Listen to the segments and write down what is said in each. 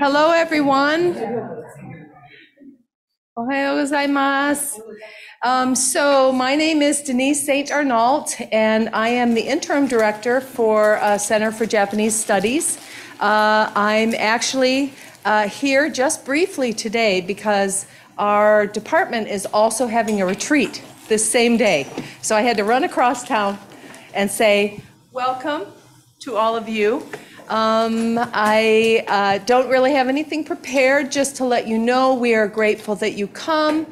Hello, everyone. Ohayo gozaimasu. Um, so my name is Denise St. Arnault, and I am the interim director for uh, Center for Japanese Studies. Uh, I'm actually uh, here just briefly today because our department is also having a retreat this same day. So I had to run across town and say, welcome to all of you. Um, I uh, don't really have anything prepared, just to let you know we are grateful that you come.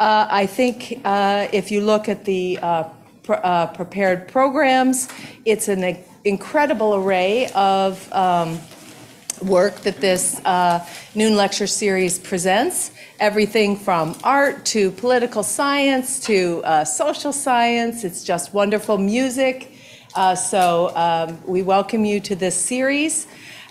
Uh, I think uh, if you look at the uh, pr- uh, prepared programs, it's an incredible array of um, work that this uh, noon lecture series presents. Everything from art to political science to social science. It's just wonderful music. Uh, so um, we welcome you to this series.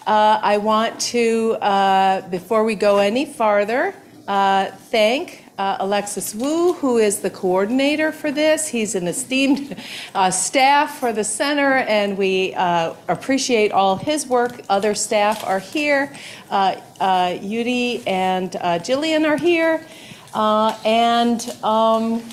Uh, I want to, uh, before we go any farther, uh, thank uh, Alexis Wu, who is the coordinator for this. He's an esteemed uh, staff for the center, and we appreciate all his work. Other staff are here. Yuri and Jillian are here. and um,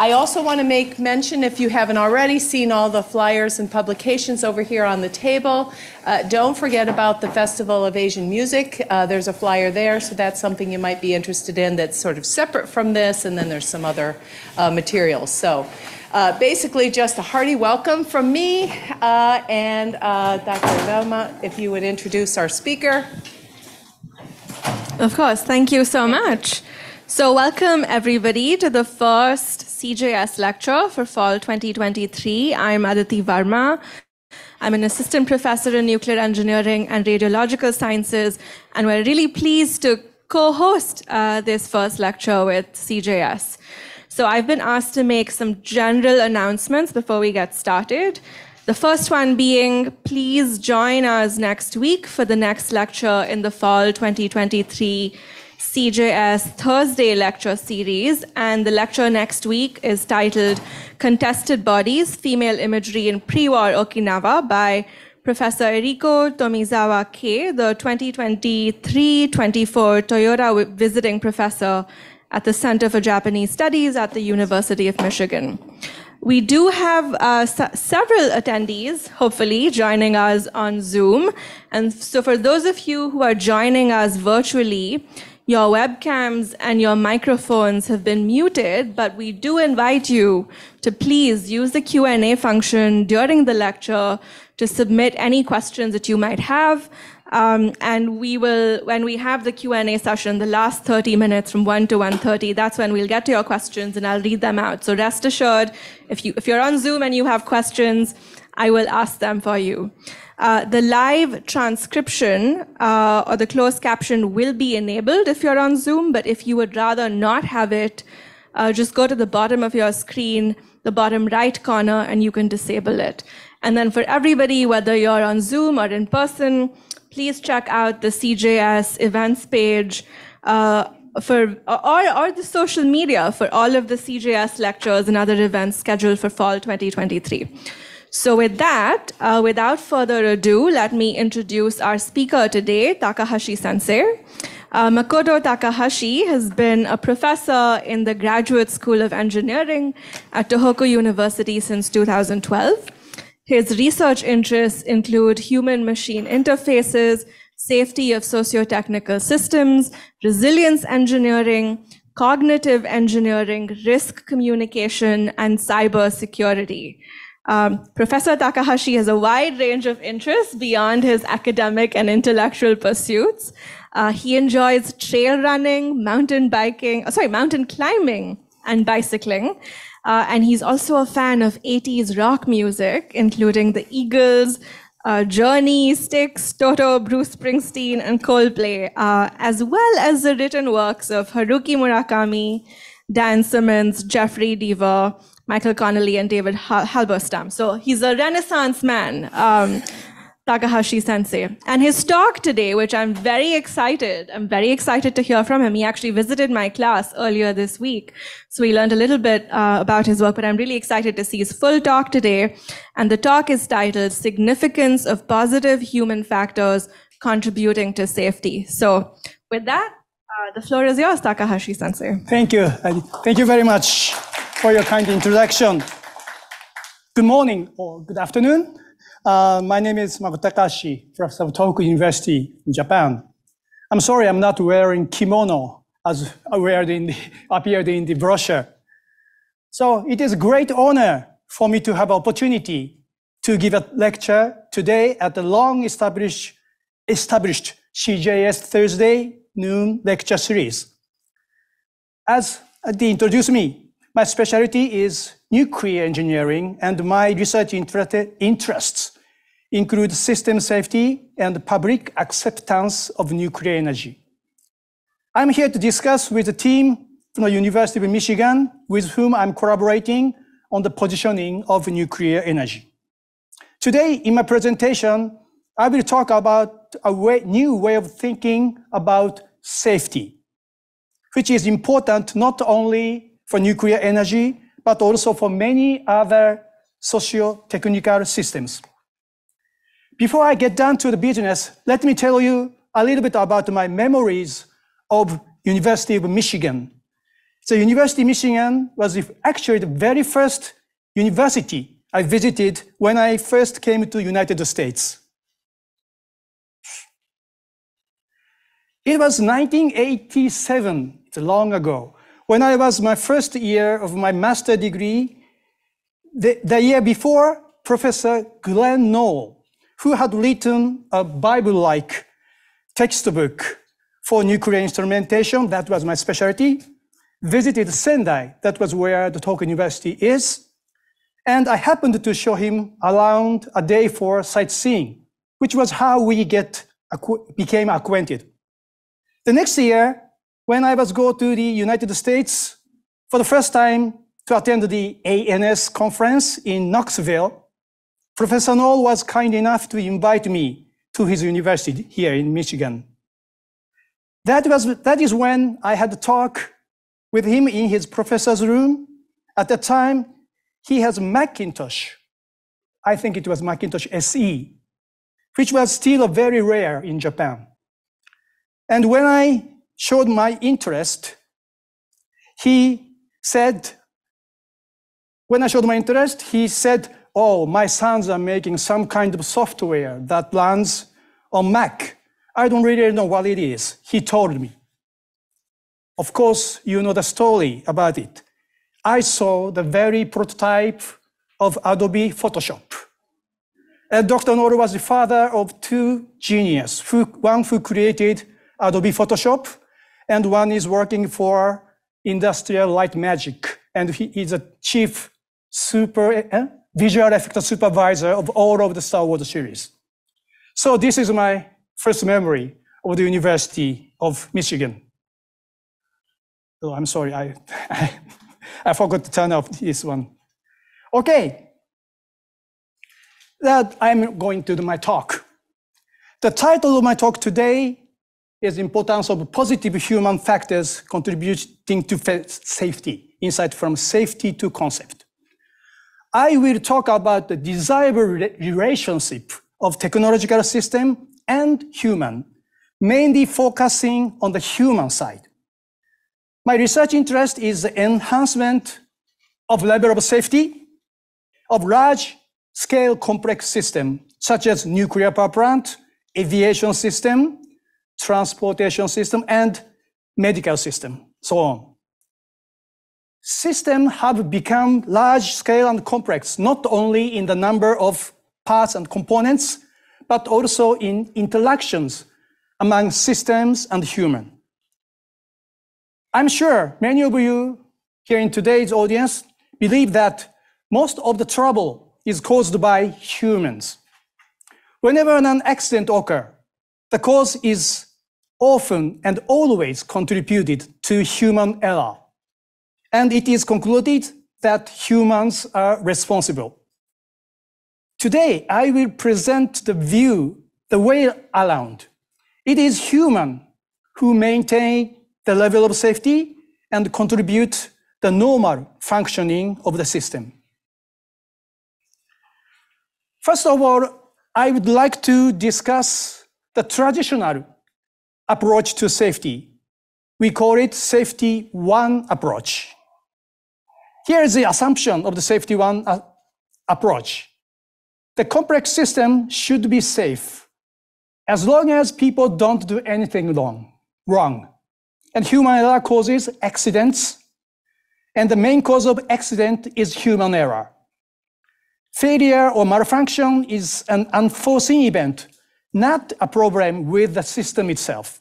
I also want to make mention, if you haven't already seen all the flyers and publications over here on the table, uh, don't forget about the Festival of Asian Music. Uh, there's a flyer there, so that's something you might be interested in that's sort of separate from this, and then there's some other uh, materials. So uh, basically, just a hearty welcome from me, uh, and uh, Dr. Varma, if you would introduce our speaker. Of course, thank you so much. So, welcome everybody to the first CJS lecture for fall 2023. I'm Aditi Varma. I'm an assistant professor in nuclear engineering and radiological sciences, and we're really pleased to co host uh, this first lecture with CJS. So, I've been asked to make some general announcements before we get started. The first one being please join us next week for the next lecture in the fall 2023 CJS Thursday lecture series, and the lecture next week is titled Contested Bodies Female Imagery in Pre War Okinawa by Professor Eriko Tomizawa-Kay, the 2023 24 Toyota visiting professor at the Center for Japanese Studies at the University of Michigan. We do have uh, several attendees, hopefully, joining us on Zoom. And so, for those of you who are joining us virtually, your webcams and your microphones have been muted, but we do invite you to please use the Q&A function during the lecture to submit any questions that you might have. Um, and we will, when we have the Q&A session, the last 30 minutes from 1 to 1.30, that's when we'll get to your questions and I'll read them out. So rest assured, if, you, if you're on Zoom and you have questions, I will ask them for you. Uh, the live transcription uh, or the closed caption will be enabled if you're on Zoom, but if you would rather not have it, uh, just go to the bottom of your screen, the bottom right corner, and you can disable it. And then for everybody, whether you're on Zoom or in person, please check out the CJS events page uh, for or, or the social media for all of the CJS lectures and other events scheduled for fall 2023. So, with that, uh, without further ado, let me introduce our speaker today, Takahashi sensei. Uh, Makoto Takahashi has been a professor in the Graduate School of Engineering at Tohoku University since 2012. His research interests include human machine interfaces, safety of socio-technical systems, resilience engineering, cognitive engineering, risk communication, and cyber security. Um, Professor Takahashi has a wide range of interests beyond his academic and intellectual pursuits. Uh, he enjoys trail running, mountain biking, oh, sorry, mountain climbing, and bicycling. Uh, and he's also a fan of 80s rock music, including the Eagles, uh, Journey, Styx, Toto, Bruce Springsteen, and Coldplay, uh, as well as the written works of Haruki Murakami, Dan Simmons, Jeffery Deaver, Michael Connelly and David Halberstam. So he's a Renaissance man, um, Takahashi sensei. And his talk today, which I'm very excited, I'm very excited to hear from him. He actually visited my class earlier this week. So we learned a little bit uh, about his work, but I'm really excited to see his full talk today. And the talk is titled Significance of Positive Human Factors contributing to safety. So with that, uh, the floor is yours, Takahashi sensei. Thank you. Thank you very much for your kind introduction. Good morning or good afternoon. Uh, my name is Makoto Takahashi, professor of Tohoku University in Japan. I'm sorry I'm not wearing kimono as in the, appeared in the brochure. So it is a great honor for me to have opportunity to give a lecture today at the long established, established CJS Thursday noon lecture series. As they introduced me, my specialty is nuclear engineering and my research interests include system safety and public acceptance of nuclear energy. I'm here to discuss with the team from the University of Michigan with whom I'm collaborating on the positioning of nuclear energy. Today, in my presentation, I will talk about a way, new way of thinking about safety, which is important not only for nuclear energy, but also for many other socio-technical systems. Before I get down to the business, let me tell you a little bit about my memories of University of Michigan so University of Michigan was actually the very first university I visited when I first came to United States. It was 1987, it's long ago, when I was my first year of my master degree. The, the year before, Professor Glenn Knoll, who had written a Bible-like textbook for nuclear instrumentation, that was my specialty, visited Sendai, that was where the Tohoku University is, and I happened to show him around a day for sightseeing, which was how we get became acquainted. The next year, when I was go to the United States for the first time to attend the ANS conference in Knoxville, Professor Knoll was kind enough to invite me to his university here in Michigan. That, was, that is when I had a talk with him in his professor's room. At that time, he has Macintosh. I think it was Macintosh SE, which was still very rare in Japan. And when I showed my interest, he said, when I showed my interest, he said, oh, my sons are making some kind of software that runs on Mac. I don't really know what it is. He told me. Of course, you know the story about it. I saw the very prototype of Adobe Photoshop. And Dr. Knoll was the father of two geniuses, one who created Adobe Photoshop, and one is working for Industrial Light Magic, and he is a chief super eh, visual effects supervisor of all of the Star Wars series. So this is my first memory of the University of Michigan. Oh, I'm sorry, I, I, I forgot to turn off this one. Okay, that I'm going to do my talk. The title of my talk today is Importance of Positive Human Factors Contributing to Safety, Insight from Safety-II Concept. I will talk about the desirable relationship of technological system and human, mainly focusing on the human side. My research interest is the enhancement of level of safety of large scale complex system, such as nuclear power plant, aviation system, transportation system, and medical system, so on. Systems have become large scale and complex, not only in the number of parts and components, but also in interactions among systems and human. I'm sure many of you here in today's audience believe that most of the trouble is caused by humans. Whenever an accident occurs, the cause is often and always contributed to human error. And it is concluded that humans are responsible. Today, I will present the view the way around. It is human who maintain the level of safety and contribute the normal functioning of the system. First of all, I would like to discuss the traditional approach to safety. We call it safety one approach. Here is the assumption of the safety one uh, approach. The complex system should be safe as long as people don't do anything wrong. wrong. And human error causes accidents, and the main cause of accident is human error. Failure or malfunction is an unforeseen event, not a problem with the system itself.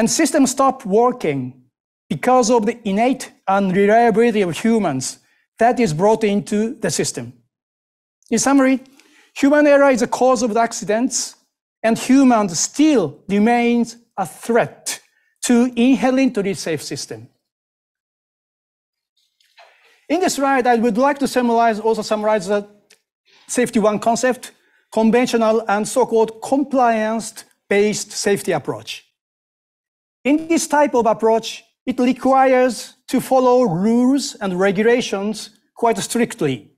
And systems stop working because of the innate unreliability of humans that is brought into the system. In summary, human error is a cause of the accidents, and humans still remains a threat to inherently safe system. In this slide, I would like to summarize, also summarize the safety one concept, conventional and so-called compliance-based safety approach. In this type of approach, it requires to follow rules and regulations quite strictly,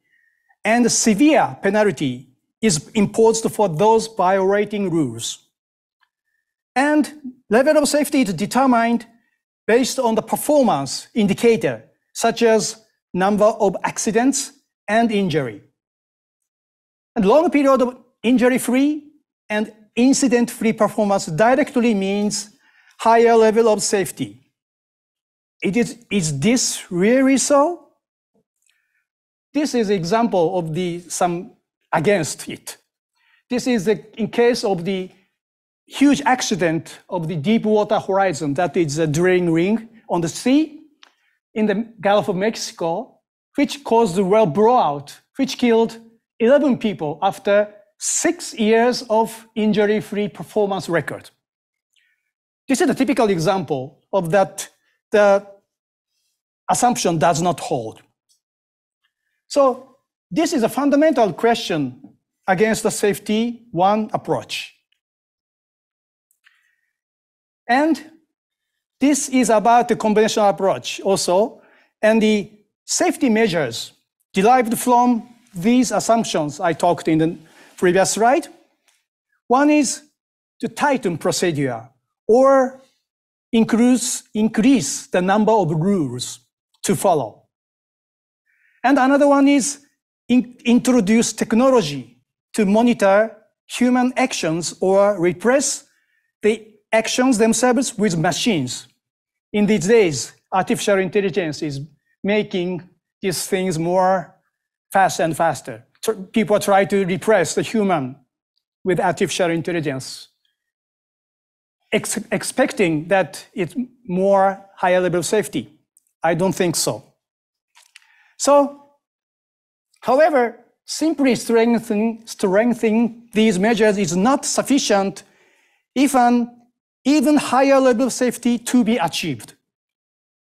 and severe penalty is imposed for those violating rules. And level of safety is determined based on the performance indicator, such as number of accidents and injury. And long period of injury-free and incident-free performance directly means higher level of safety. It is, is this really so? This is example of the some against it. This is the, in case of the huge accident of the Deepwater Horizon, that is a drilling ring on the sea in the Gulf of Mexico, which caused the well blowout, which killed 11 people after six years of injury-free performance record. This is a typical example of that the assumption does not hold. So this is a fundamental question against the safety one approach. And this is about the conventional approach also, and the safety measures derived from these assumptions I talked in the previous slide. One is to tighten procedure or increase, increase the number of rules to follow. And another one is in, introduce technology to monitor human actions or repress the actions themselves with machines in these days, artificial intelligence is making these things more fast and faster. People try to repress the human with artificial intelligence, ex expecting that it's more higher level of safety. I don't think so. So, however, simply strengthening, strengthening these measures is not sufficient if an even higher level of safety to be achieved.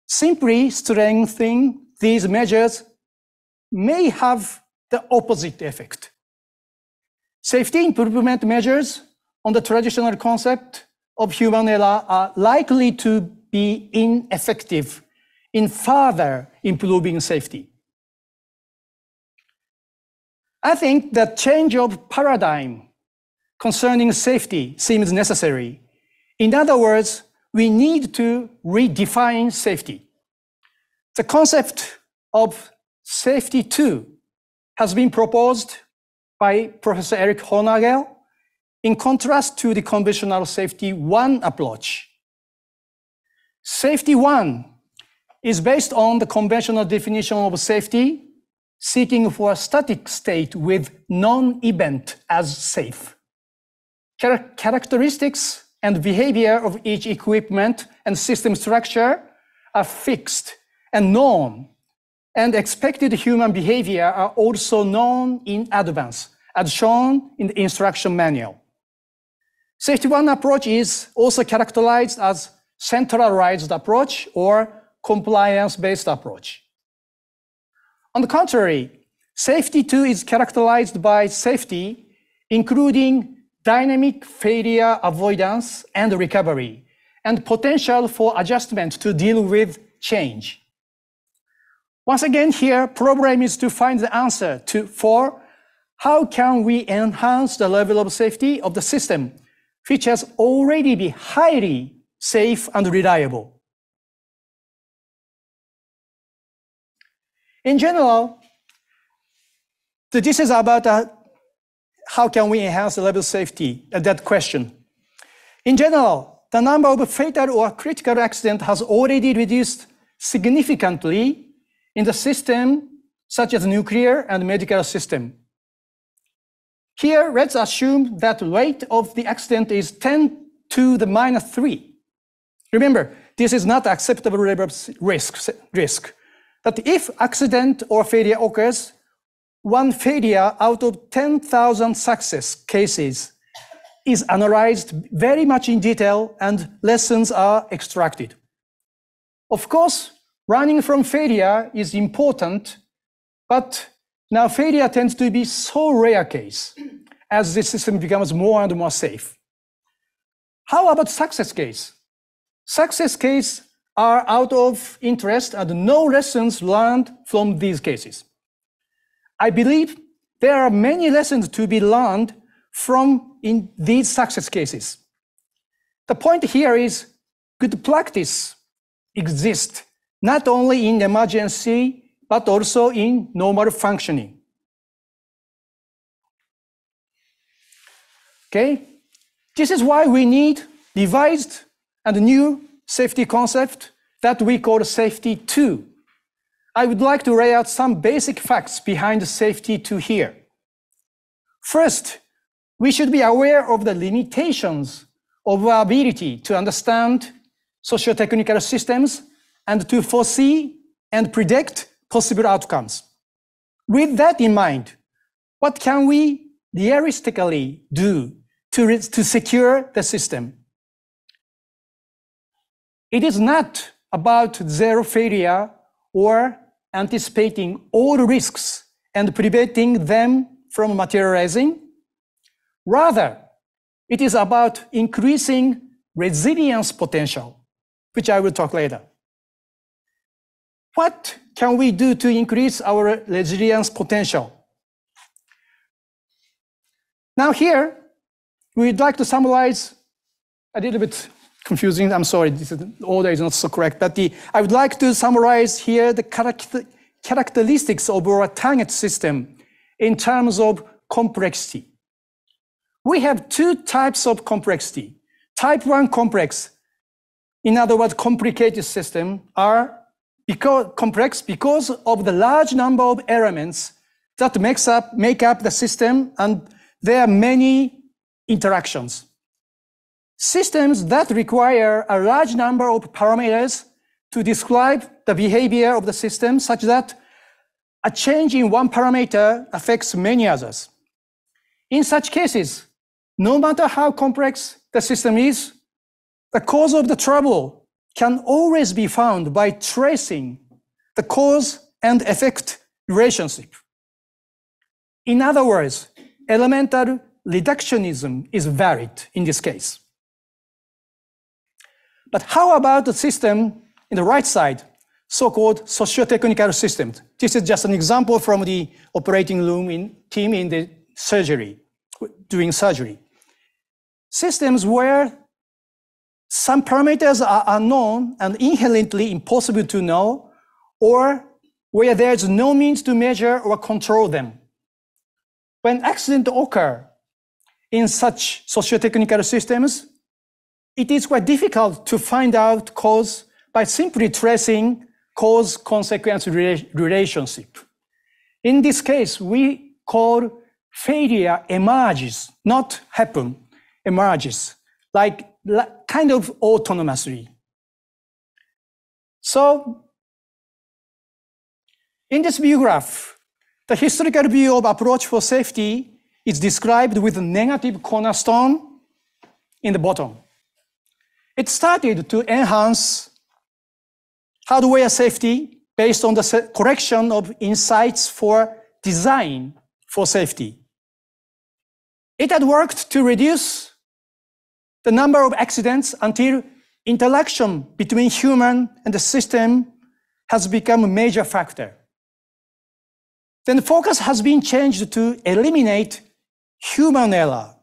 Simply strengthening these measures may have the opposite effect. Safety improvement measures on the traditional concept of human error are likely to be ineffective in further improving safety. I think that change of paradigm concerning safety seems necessary in other words, we need to redefine safety. The concept of safety two has been proposed by Professor Erik Hollnagel in contrast to the conventional safety one approach. Safety one is based on the conventional definition of safety, seeking for a static state with non-event as safe. Char characteristics and behavior of each equipment and system structure are fixed and known, and expected human behavior are also known in advance, as shown in the instruction manual. Safety one approach is also characterized as centralized approach or compliance-based approach. On the contrary, safety two is characterized by safety, including dynamic failure avoidance and recovery, and potential for adjustment to deal with change. Once again, here, problem is to find the answer to, for how can we enhance the level of safety of the system features already be highly safe and reliable. In general, this is about uh, how can we enhance the level of safety, uh, that question. In general, the number of fatal or critical accidents has already reduced significantly in the system such as nuclear and medical system. Here, let's assume that rate of the accident is 10 to the minus 3. Remember, this is not acceptable risk. risk. That if accident or failure occurs, one failure out of 10,000 success cases is analyzed very much in detail and lessons are extracted. Of course, running from failure is important, but now failure tends to be so rare case as the system becomes more and more safe. How about success case? Success case are out of interest and no lessons learned from these cases. I believe there are many lessons to be learned from in these success cases. The point here is good practice exists not only in emergency, but also in normal functioning. Okay? This is why we need revised and new safety concept that we call safety two. I would like to lay out some basic facts behind safety two here. First, we should be aware of the limitations of our ability to understand socio-technical systems and to foresee and predict possible outcomes. With that in mind, what can we realistically do to, to secure the system? It is not about zero failure or anticipating all risks and preventing them from materializing. Rather, it is about increasing resilience potential, which I will talk later. What can we do to increase our resilience potential? Now here, we'd like to summarize a little bit confusing. I'm sorry, this is, order is not so correct, but the, I would like to summarize here the character, characteristics of our target system in terms of complexity. We have two types of complexity. Type 1 complex, in other words, complicated system, are because, complex because of the large number of elements that makes up, make up the system, and there are many interactions. Systems that require a large number of parameters to describe the behavior of the system such that a change in one parameter affects many others. In such cases, no matter how complex the system is, the cause of the trouble can always be found by tracing the cause and effect relationship. In other words, elemental reductionism is valid in this case. But how about the system in the right side, so-called socio-technical systems? This is just an example from the operating room in, team in the surgery, doing surgery. Systems where some parameters are unknown and inherently impossible to know, or where there's no means to measure or control them. When accidents occur in such socio-technical systems, it is quite difficult to find out cause by simply tracing cause-consequence relationship. In this case, we call failure emerges, not happen, emerges, like kind of autonomously. So, in this view graph, the historical view of approach for safety is described with a negative cornerstone in the bottom. It started to enhance hardware safety based on the correction of insights for design for safety. It had worked to reduce the number of accidents until interaction between human and the system has become a major factor. Then the focus has been changed to eliminate human error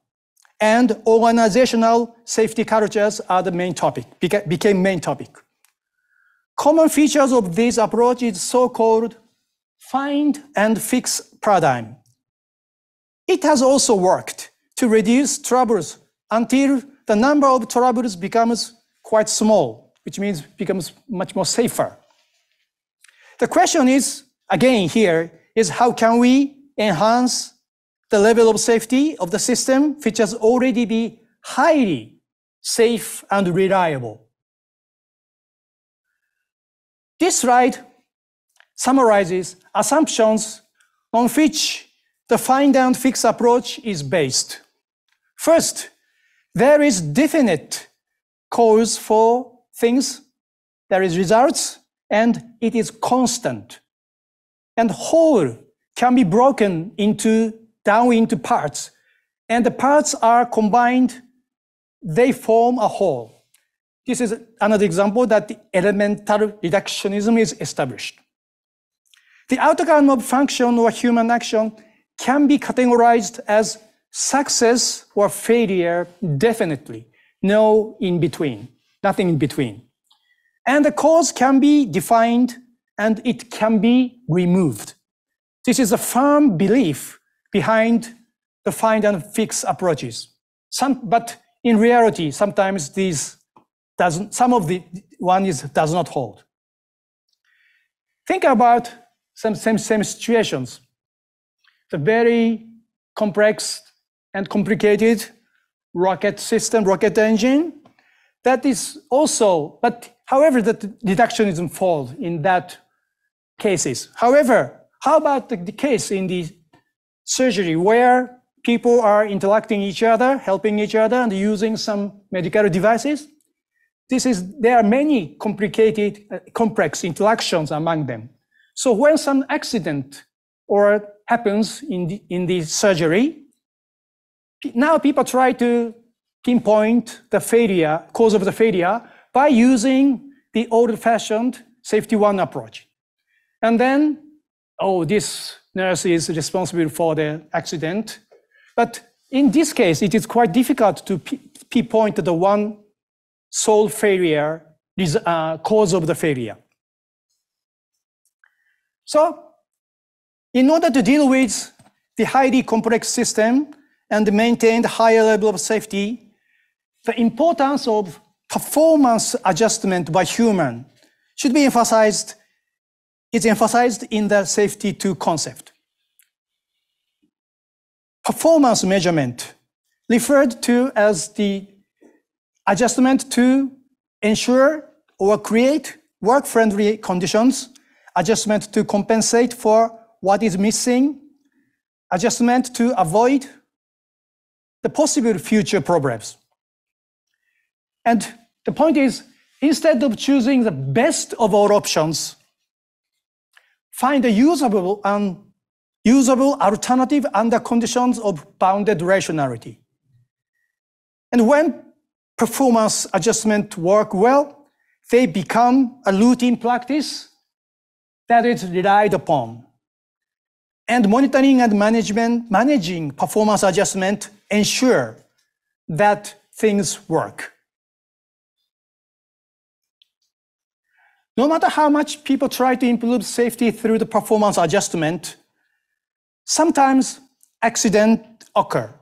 and organizational safety cultures are the main topic, beca- became main topic. Common features of this approach is so-called find and fix paradigm. It has also worked to reduce troubles until the number of troubles becomes quite small, which means becomes much more safer. The question is, again here, is how can we enhance the level of safety of the system, which has already be highly safe and reliable. This slide summarizes assumptions on which the find and fix approach is based. First, there is definite cause for things, there is results, and it is constant. And whole can be broken into down into parts, and the parts are combined, they form a whole. This is another example that the elemental reductionism is established. The outcome of function or human action can be categorized as success or failure, definitely. No in between, nothing in between. And the cause can be defined and it can be removed. This is a firm belief behind the find and fix approaches. Some, but in reality, sometimes these doesn't, some of the one is does not hold. Think about some same, same situations. The very complex and complicated rocket system, rocket engine, that is also, but however, that reductionism falls in that cases. However, how about the, the case in the surgery where people are interacting each other, helping each other, and using some medical devices? This is, there are many complicated, uh, complex interactions among them. So when some accident or happens in the, in the surgery, now people try to pinpoint the failure, cause of the failure by using the old-fashioned safety one approach. And then, oh, this nurse is responsible for the accident. But in this case, it is quite difficult to pinpoint the one sole failure, uh, cause of the failure. So, in order to deal with the highly complex system and maintain the higher level of safety, the importance of performance adjustment by human should be emphasized, is emphasized in the safety two concept. Performance measurement, referred to as the adjustment to ensure or create work-friendly conditions, adjustment to compensate for what is missing, adjustment to avoid the possible future problems. And the point is, instead of choosing the best of all options, find a usable and usable alternative under conditions of bounded rationality. And when performance adjustment work well, they become a routine practice that is relied upon. And monitoring and management, managing performance adjustment ensure that things work. No matter how much people try to improve safety through the performance adjustment, sometimes accidents occur.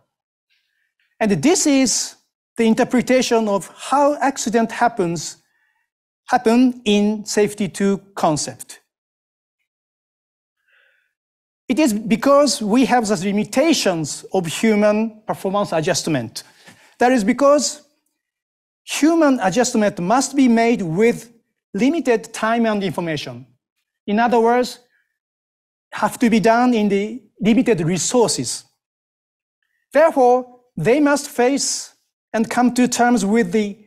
And this is the interpretation of how accident happens happen in safety 2 concept. It is because we have the limitations of human performance adjustment. That is because human adjustment must be made with limited time and information. In other words, have to be done in the limited resources. Therefore, they must face and come to terms with the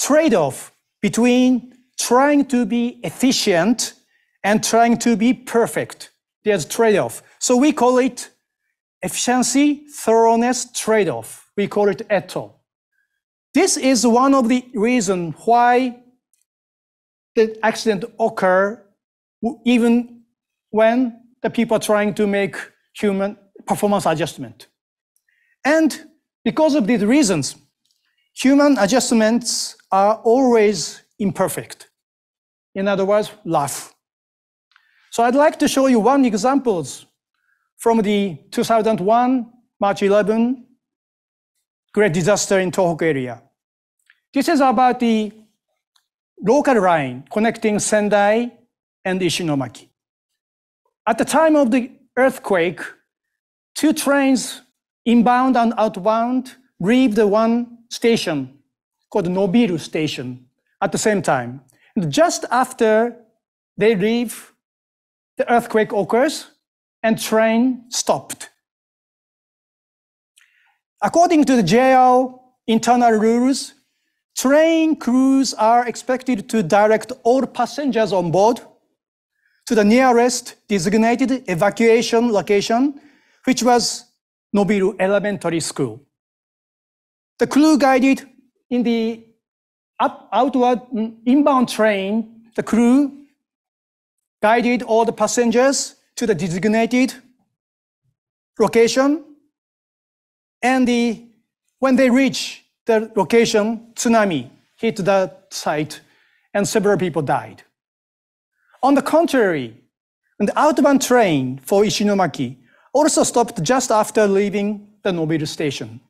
trade-off between trying to be efficient and trying to be perfect. There's a trade-off. So we call it efficiency, thoroughness, trade-off. We call it ETTO. This is one of the reasons why the accident occur even when the people are trying to make human performance adjustment. And Because of these reasons, human adjustments are always imperfect. In other words, rough. So I'd like to show you one examples from the 2001 March 11 great disaster in Tohoku area. This is about the local line connecting Sendai and Ishinomaki. At the time of the earthquake, two trains inbound and outbound leave the one station called Nobiru Station at the same time. And just after they leave, the earthquake occurs and train stopped. According to the JR internal rules, train crews are expected to direct all passengers on board to the nearest designated evacuation location, which was Nobiru Elementary School. The crew guided in the up, outward mm, inbound train, the crew guided all the passengers to the designated location. And the, when they reach the location, tsunami hit the site and several people died. On the contrary, the outbound train for Ishinomaki also stopped just after leaving the Nobiru station.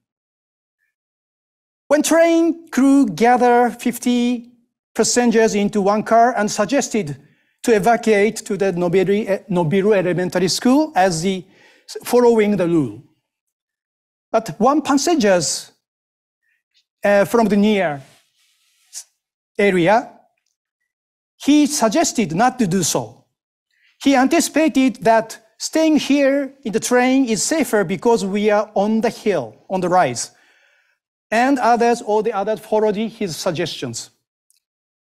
When train crew gathered 50 passengers into one car and suggested to evacuate to the Nobiru, Nobiru Elementary School as the following the rule. But one passenger uh, from the near area, he suggested not to do so. He anticipated that staying here in the train is safer because we are on the hill, on the rise. And others, all the others followed his suggestions.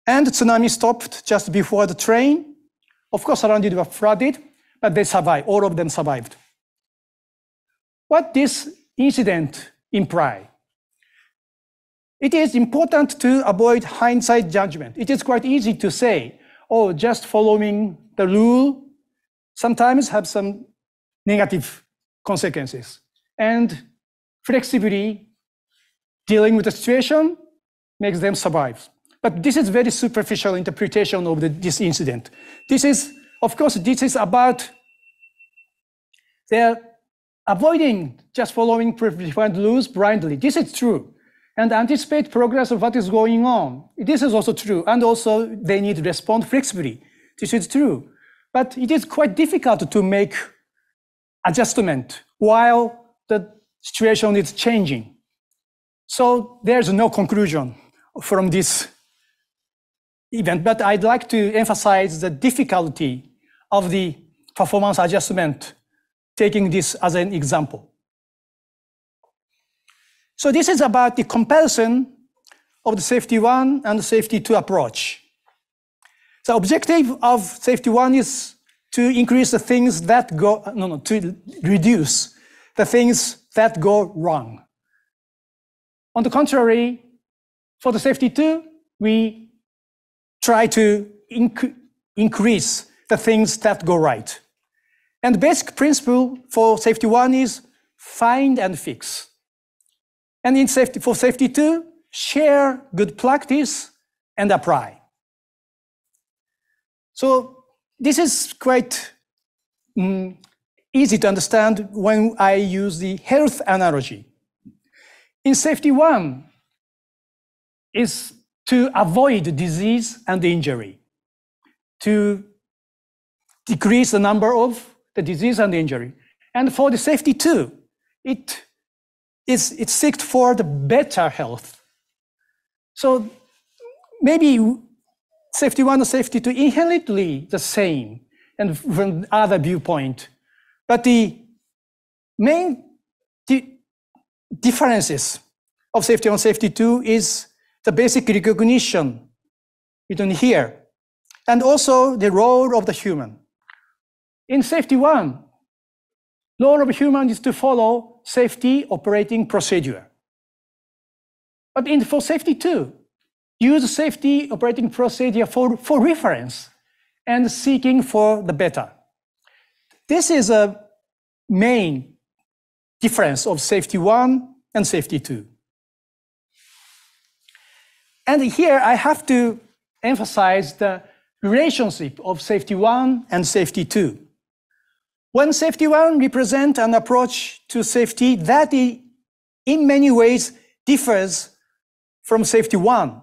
And tsunami stopped just before the train. Of course, surrounded were flooded, but they survived. All of them survived. What this incident imply? It is important to avoid hindsight judgment. It is quite easy to say, oh, just following the rule sometimes have some negative consequences. And flexibly dealing with the situation makes them survive. But this is very superficial interpretation of the, this incident. This is, of course, this is about they're avoiding just following predefined rules blindly. This is true. And anticipate progress of what is going on. This is also true. And also they need to respond flexibly. This is true. But it is quite difficult to make adjustment while the situation is changing. So there's no conclusion from this event, but I'd like to emphasize the difficulty of the performance adjustment, taking this as an example. So this is about the comparison of the safety one and the safety two approach. The objective of safety one is to increase the things that go, no, no, to reduce the things that go wrong. On the contrary, for the safety two, we try to inc increase the things that go right. And the basic principle for safety one is find and fix. And in safety, for safety two, share good practice and apply. So this is quite mm, easy to understand when I use the health analogy. In safety one is to avoid disease and injury, to decrease the number of the disease and injury. And for the safety two, it is it seeks for the better health. So maybe safety one and safety two inherently the same and from other viewpoint. But the main di differences of safety one, safety two is the basic recognition between here, and also the role of the human. In safety one, role of human is to follow safety operating procedure. But in for safety two, use safety operating procedure for, for reference and seeking for the better. This is a main difference of safety one and safety 2. And here I have to emphasize the relationship of safety 1 and safety 2. When safety 1 represents an approach to safety that in many ways differs from safety 1,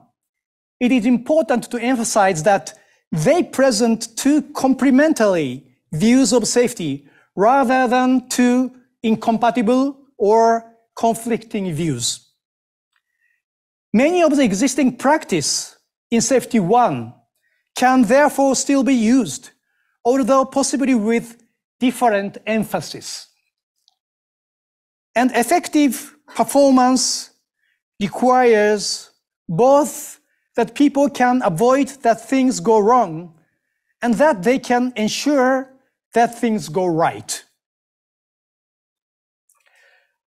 it is important to emphasize that they present two complementary views of safety rather than two incompatible or conflicting views. Many of the existing practice in safety one can therefore still be used, although possibly with different emphasis. And effective performance requires both that people can avoid that things go wrong and that they can ensure that things go right.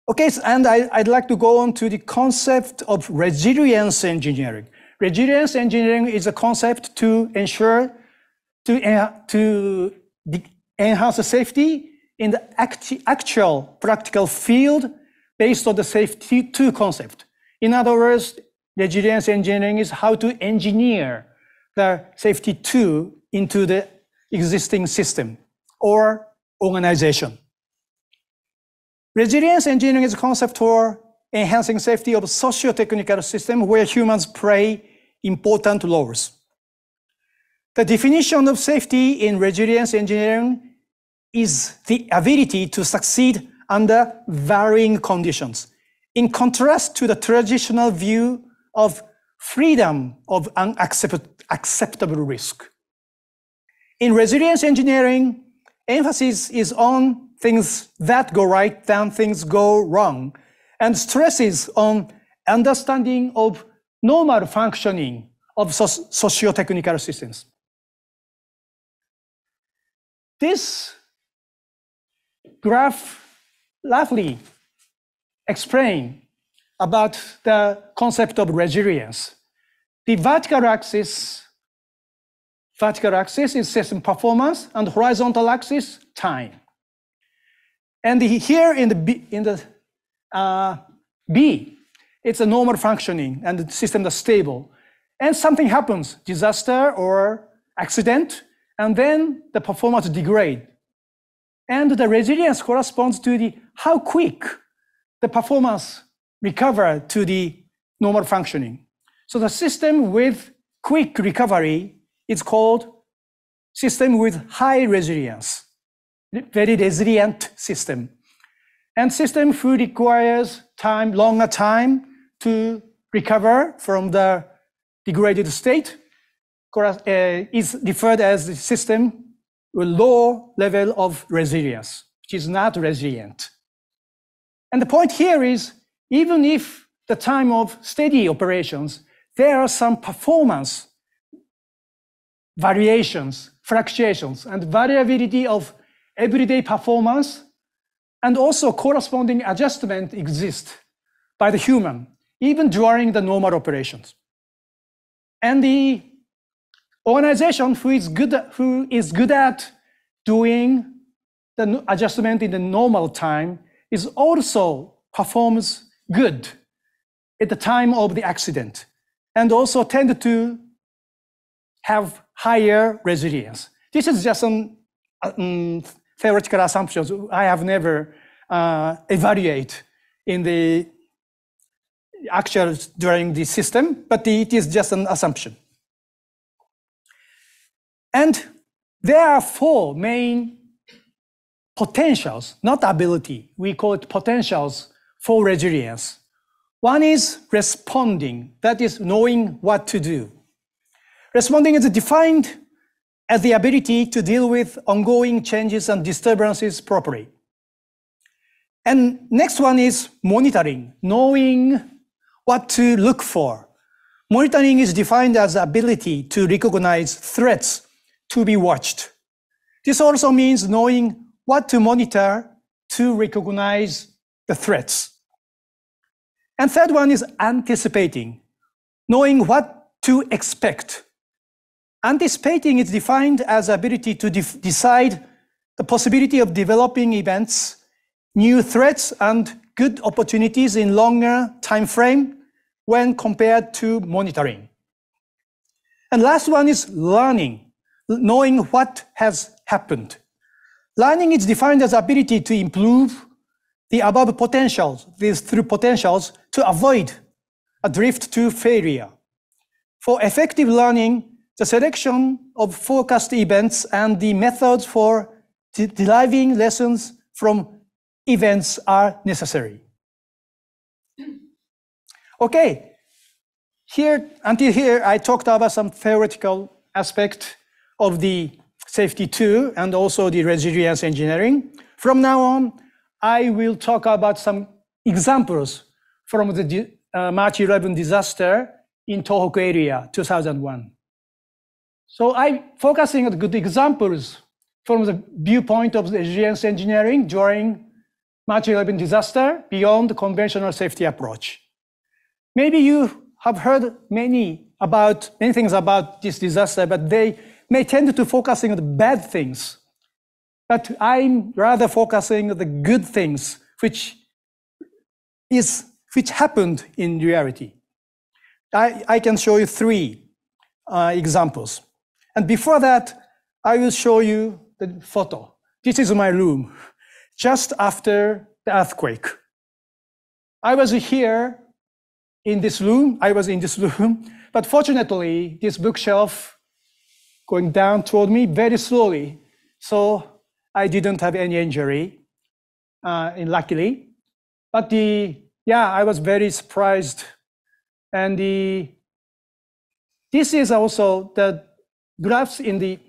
Okay, and I, would like to go on to the concept of resilience engineering. Resilience engineering is a concept to ensure, to, uh, to enhance the safety in the act actual practical field based on the safety two concept. In other words, resilience engineering is how to engineer the safety two into the existing system or organization. Resilience engineering is a concept for enhancing safety of socio-technical systems where humans play important roles. The definition of safety in resilience engineering is the ability to succeed under varying conditions, in contrast to the traditional view of freedom of unacceptable risk. In resilience engineering, emphasis is on things that go right than things go wrong, and stresses on understanding of normal functioning of socio-technical systems. This graph roughly explain about the concept of resilience. The vertical axis, vertical axis is system performance, and horizontal axis, time. And the, here in the B, in the uh, B, it's a normal functioning and the system is stable. And something happens, disaster or accident, and then the performance degrade. And the resilience corresponds to the how quick the performance recover to the normal functioning. So the system with quick recovery is called system with high resilience, very resilient system. And system who requires time, longer time to recover from the degraded state uh, is referred as the system with low level of resilience, which is not resilient. And the point here is even if the time of steady operations, there are some performance variations, fluctuations, and variability of everyday performance, and also corresponding adjustment exist by the human, even during the normal operations. And the organization who is good, who is good at doing the adjustment in the normal time is also performs good at the time of the accident and also tend to have higher resilience. This is just some um, theoretical assumptions I have never uh, evaluate in the actual during the system, but it is just an assumption. And there are four main potentials, not ability. We call it potentials for resilience. One is responding, that is knowing what to do. Responding is a defined as the ability to deal with ongoing changes and disturbances properly. And next one is monitoring, knowing what to look for. Monitoring is defined as the ability to recognize threats to be watched. This also means knowing what to monitor to recognize the threats. And third one is anticipating, knowing what to expect. Anticipating is defined as ability to decide the possibility of developing events, new threats, and good opportunities in longer time frame when compared to monitoring. And last one is learning, knowing what has happened. Learning is defined as ability to improve the above potentials, these three potentials, to avoid a drift to failure. For effective learning, the selection of forecast events and the methods for deriving lessons from events are necessary. Okay, here, until here, I talked about some theoretical aspect of the safety two and also the resilience engineering. From now on, I will talk about some examples from the uh, March 11 disaster in Tohoku area, 2001. So I'm focusing on good examples from the viewpoint of the resilience engineering during March 11 disaster beyond the conventional safety approach. Maybe you have heard many about many things about this disaster, but they may tend to focusing on the bad things. But I'm rather focusing on the good things, which is which happened in reality. I, I can show you three uh, examples. And before that, I will show you the photo. This is my room, just after the earthquake. I was here in this room, I was in this room, but fortunately, this bookshelf going down toward me very slowly, so I didn't have any injury, uh, and luckily. But the yeah, I was very surprised, and the this is also the graphs in the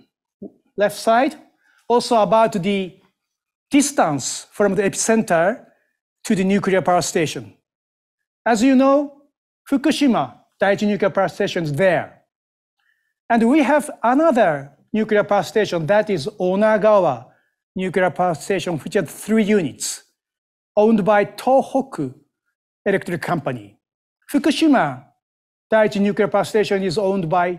left side, also about the distance from the epicenter to the nuclear power station. As you know, Fukushima Daiichi nuclear power station is there. And we have another nuclear power station that is Onagawa nuclear power station, which has three units, owned by Tohoku Electric Company. Fukushima Daiichi nuclear power station is owned by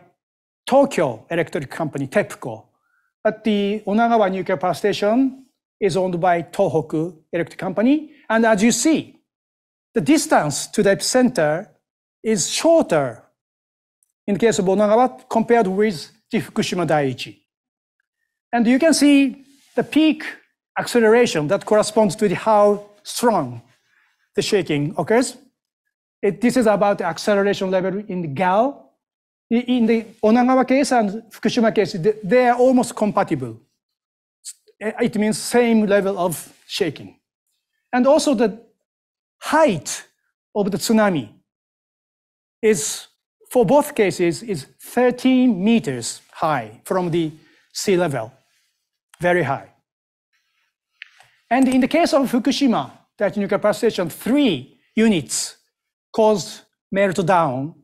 Tokyo Electric Company, TEPCO. But the Onagawa nuclear power station is owned by Tohoku Electric Company. And as you see, the distance to the epicenter is shorter in the case of Onagawa compared with the Fukushima Daiichi. And you can see the peak acceleration that corresponds to how strong the shaking occurs. It, this is about the acceleration level in the GAL. In the Onagawa case and Fukushima case, they are almost compatible. Eh, it means same level of shaking. And also the height of the tsunami is, for both cases, is 13 meters high from the sea level, very high. And in the case of Fukushima, that nuclear power station, three units caused meltdown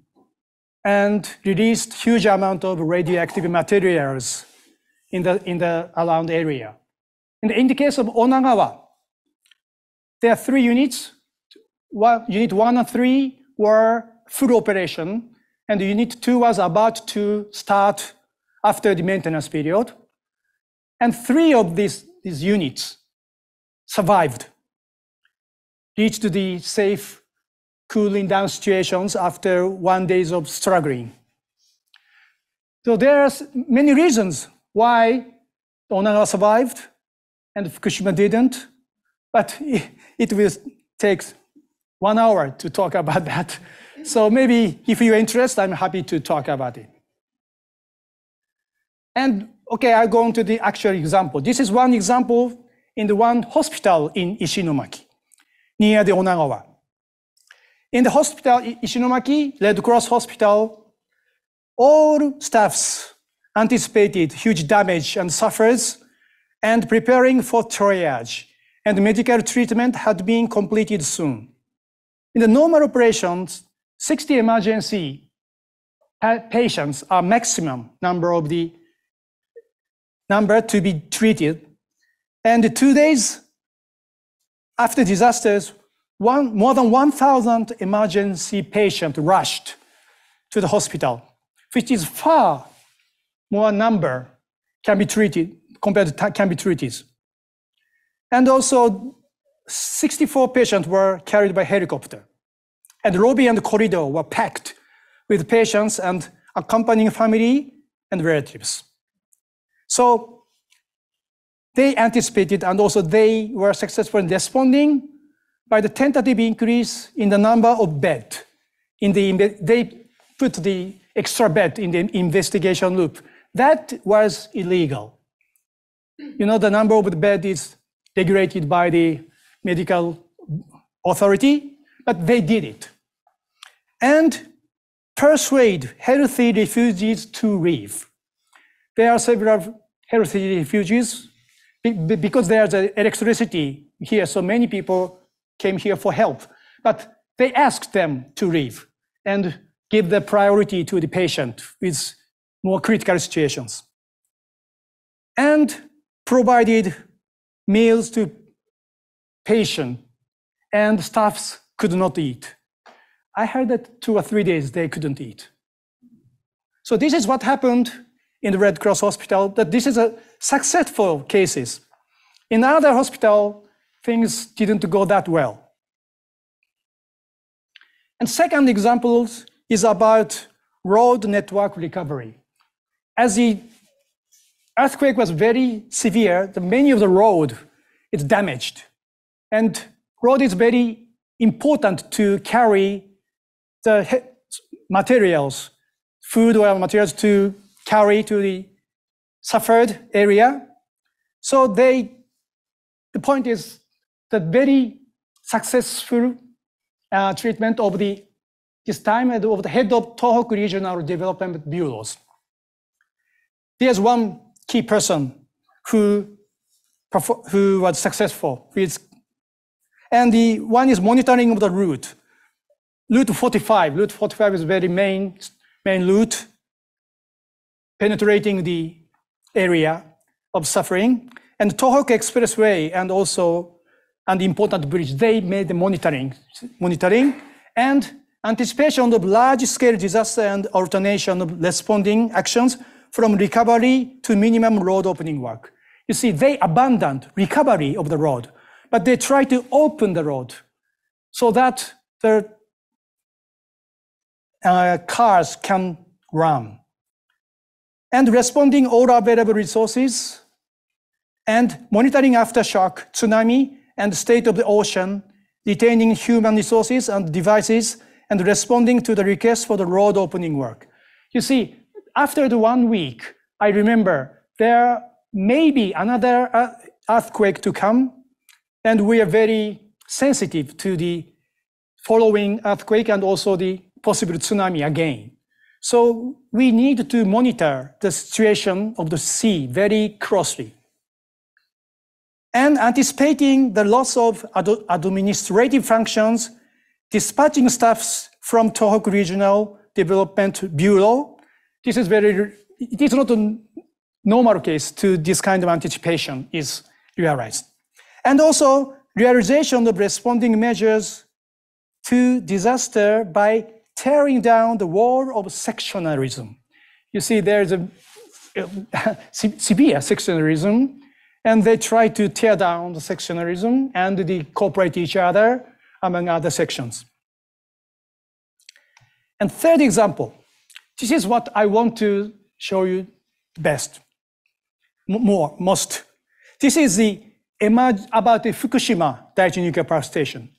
and released huge amount of radioactive materials in the, in the around area. In the, in the case of Onagawa, there are three units. One, unit one and three were full operation, and unit two was about to start after the maintenance period. And three of these, these units survived, reached the safe cooling down situations after one days of struggling. So there are many reasons why Onagawa survived and Fukushima didn't, but it will take one hour to talk about that. So maybe if you're interested, I'm happy to talk about it. And okay, I'll go on to the actual example. This is one example in the one hospital in Ishinomaki, near the Onagawa. In the hospital, Ishinomaki, Red Cross Hospital, all staffs anticipated huge damage and suffers and preparing for triage and medical treatment had been completed soon. In the normal operations, 60 emergency patients are maximum number of the number to be treated. And two days after disasters, one, more than 1,000 emergency patients rushed to the hospital, which is far more number can be treated compared to can be treated. And also 64 patients were carried by helicopter. And the lobby and the corridor were packed with patients and accompanying family and relatives. So they anticipated and also they were successful in responding by the tentative increase in the number of beds. In the, they put the extra bed in the investigation loop. That was illegal. You know, the number of the bed is regulated by the medical authority, but they did it. And persuade healthy refugees to leave. There are several healthy refugees because there's electricity here, so many people came here for help. But they asked them to leave and give the priority to the patient with more critical situations. And provided meals to patient and staffs could not eat. I heard that two or three days they couldn't eat. So this is what happened in the Red Cross Hospital, that this is a successful cases. In other hospital, things didn't go that well. And second example is about road network recovery. As the earthquake was very severe, the many of the road is damaged. And road is very important to carry the materials, food or materials to carry to the suffered area. So they, the point is the very successful uh, treatment of the this time of the head of Tohoku Regional Development Bureaus. There's one key person who, who was successful with, and the one is monitoring of the route. Route 45, Route 45 is very main, main route, penetrating the area of suffering. And Tohoku Expressway and also an important bridge, they made the monitoring, monitoring and anticipation of large-scale disaster and alternation of responding actions from recovery to minimum road opening work. You see, they abandoned recovery of the road, but they try to open the road so that the uh, cars can run. And responding all available resources and monitoring aftershock, tsunami, and the state of the ocean, detaining human resources and devices, and responding to the request for the road opening work. You see, after the one week, I remember there may be another uh, earthquake to come, and we are very sensitive to the following earthquake and also the possible tsunami again. So we need to monitor the situation of the sea very closely. And anticipating the loss of ad administrative functions, dispatching staffs from Tohoku Regional Development Bureau this is very, it is not a normal case to this kind of anticipation is realized. And also realization of responding measures to disaster by tearing down the wall of sectionalism. You see, there's a, a severe sectionalism, and they try to tear down the sectionalism and they cooperate each other among other sections. And third example, this is what I want to show you best, more, most. This is the about the Fukushima Daiichi Nuclear Power Station.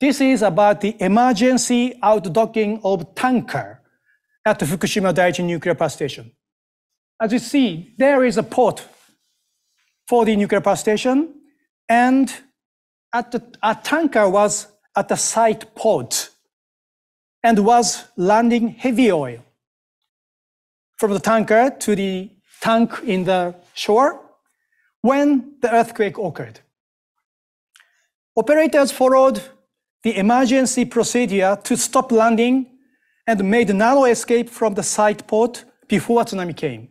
This is about the emergency outdocking of tanker at the Fukushima Daiichi Nuclear Power Station. As you see, there is a port for the nuclear power station, and at the, a tanker was at the site port and was landing heavy oil from the tanker to the tank in the shore when the earthquake occurred. Operators followed the emergency procedure to stop landing and made a narrow escape from the site port before tsunami came.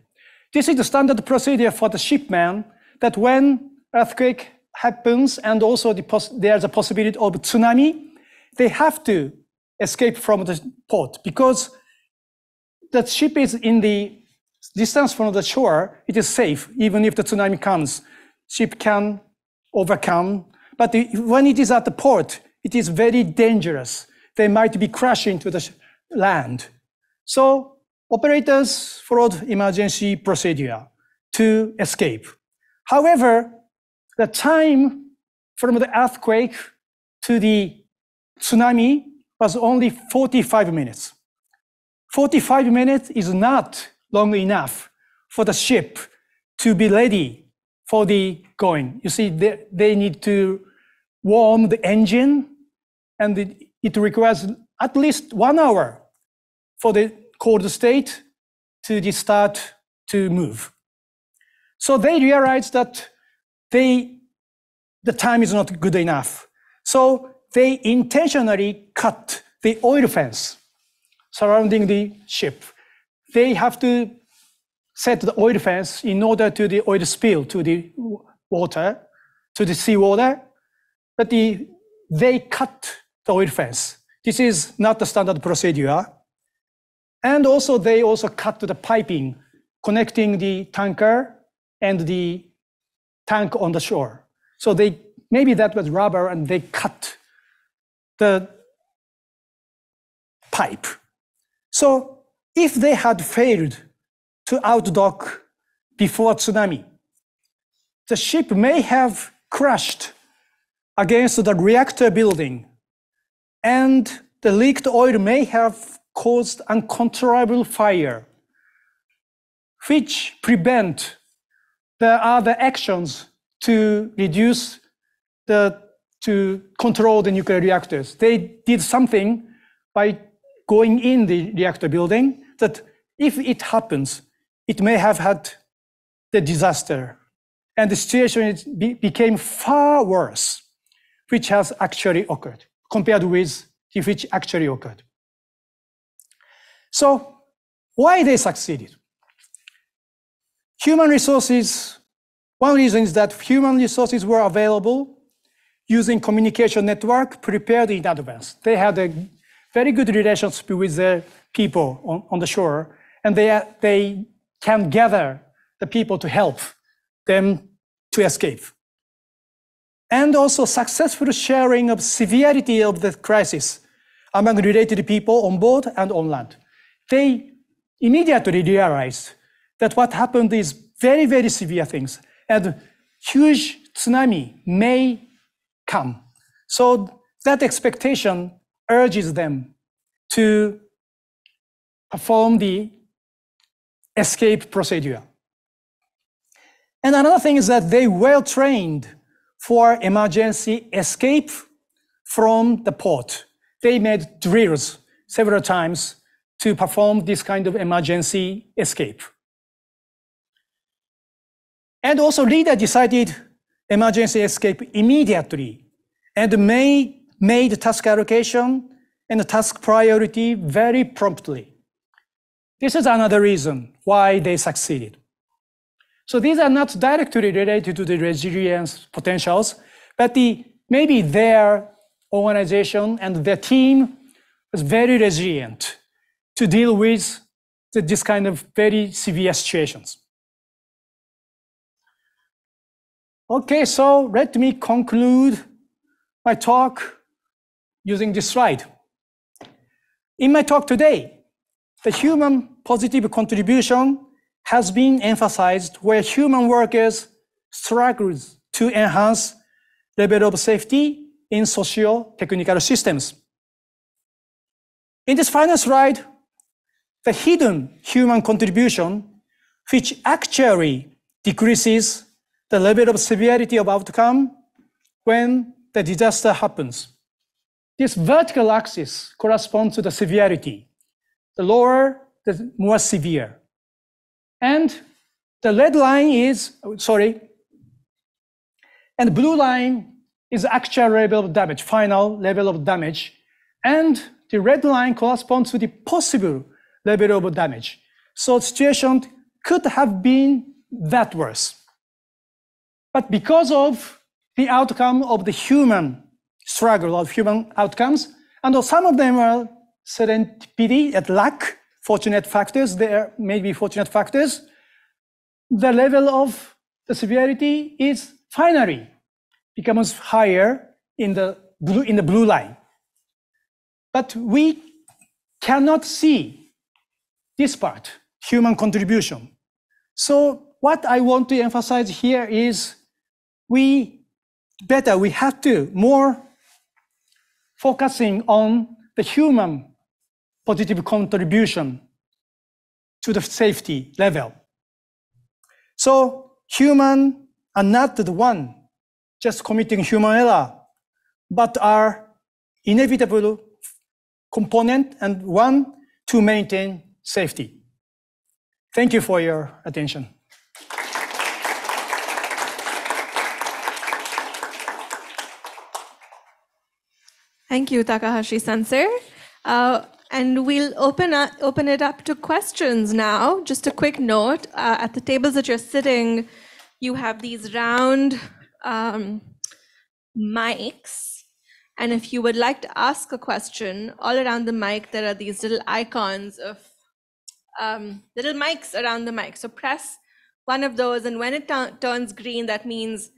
This is the standard procedure for the shipman that when earthquake happens and also the there's a possibility of tsunami, they have to escape from the port because the ship is in the distance from the shore, it is safe. Even if the tsunami comes, ship can overcome. But the, when it is at the port, it is very dangerous. They might be crashing to the land. So operators followed emergency procedure to escape. However, the time from the earthquake to the tsunami was only 45 minutes. 45 minutes is not long enough for the ship to be ready for the going. You see, they, they need to warm the engine and it, it requires at least one hour for the cold state to start to move. So they realized that they, the time is not good enough. So they intentionally cut the oil fence surrounding the ship. They have to set the oil fence in order to the oil spill to the water, to the seawater. But the, they cut the oil fence. This is not the standard procedure. And also they also cut the piping connecting the tanker and the tank on the shore. So they maybe that was rubber and they cut the pipe. So if they had failed to outdock before tsunami, the ship may have crashed against the reactor building and the leaked oil may have caused uncontrollable fire, which prevent the other actions to reduce the to control the nuclear reactors. They did something by going in the reactor building that if it happens, it may have had the disaster. And the situation be, became far worse, which has actually occurred compared with which actually occurred. So why they succeeded? Human resources, one reason is that human resources were available using communication network prepared in advance. They had a very good relationship with the people on, on the shore, and they, they can gather the people to help them to escape. And also successful sharing of severity of the crisis among related people on board and on land. They immediately realized that what happened is very, very severe things and huge tsunami may come. So that expectation urges them to perform the escape procedure. And another thing is that they were trained for emergency escape from the port. They made drills several times to perform this kind of emergency escape. And also leader decided emergency escape immediately and made, made task allocation and task priority very promptly. This is another reason why they succeeded. So these are not directly related to the resilience potentials, but the, maybe their organization and their team was very resilient to deal with this kind of very severe situations. Okay, so let me conclude my talk using this slide. In my talk today, the human positive contribution has been emphasized where human workers struggle to enhance level of safety in socio-technical systems. In this final slide, the hidden human contribution, which actually decreases the level of severity of outcome when the disaster happens. This vertical axis corresponds to the severity. The lower, the more severe. And the red line is, sorry, and the blue line is actual level of damage, final level of damage. And the red line corresponds to the possible level of damage. So the situation could have been that worse. But because of the outcome of the human struggle of human outcomes, and some of them are serendipity and luck, fortunate factors, there may be fortunate factors, the level of the severity is finally becomes higher in the blue, in the blue line. But we cannot see this part, human contribution. So what I want to emphasize here is we better, we have to more focusing on the human positive contribution to the safety level. So human are not the one just committing human error, but are inevitable component and one to maintain safety. Thank you for your attention. Thank you, Takahashi sensei. Uh, and we'll open, up, open it up to questions now. Just a quick note uh, at the tables that you're sitting, you have these round um, mics. And if you would like to ask a question, all around the mic, there are these little icons of um, little mics around the mic. So press one of those, and when it turns green, that means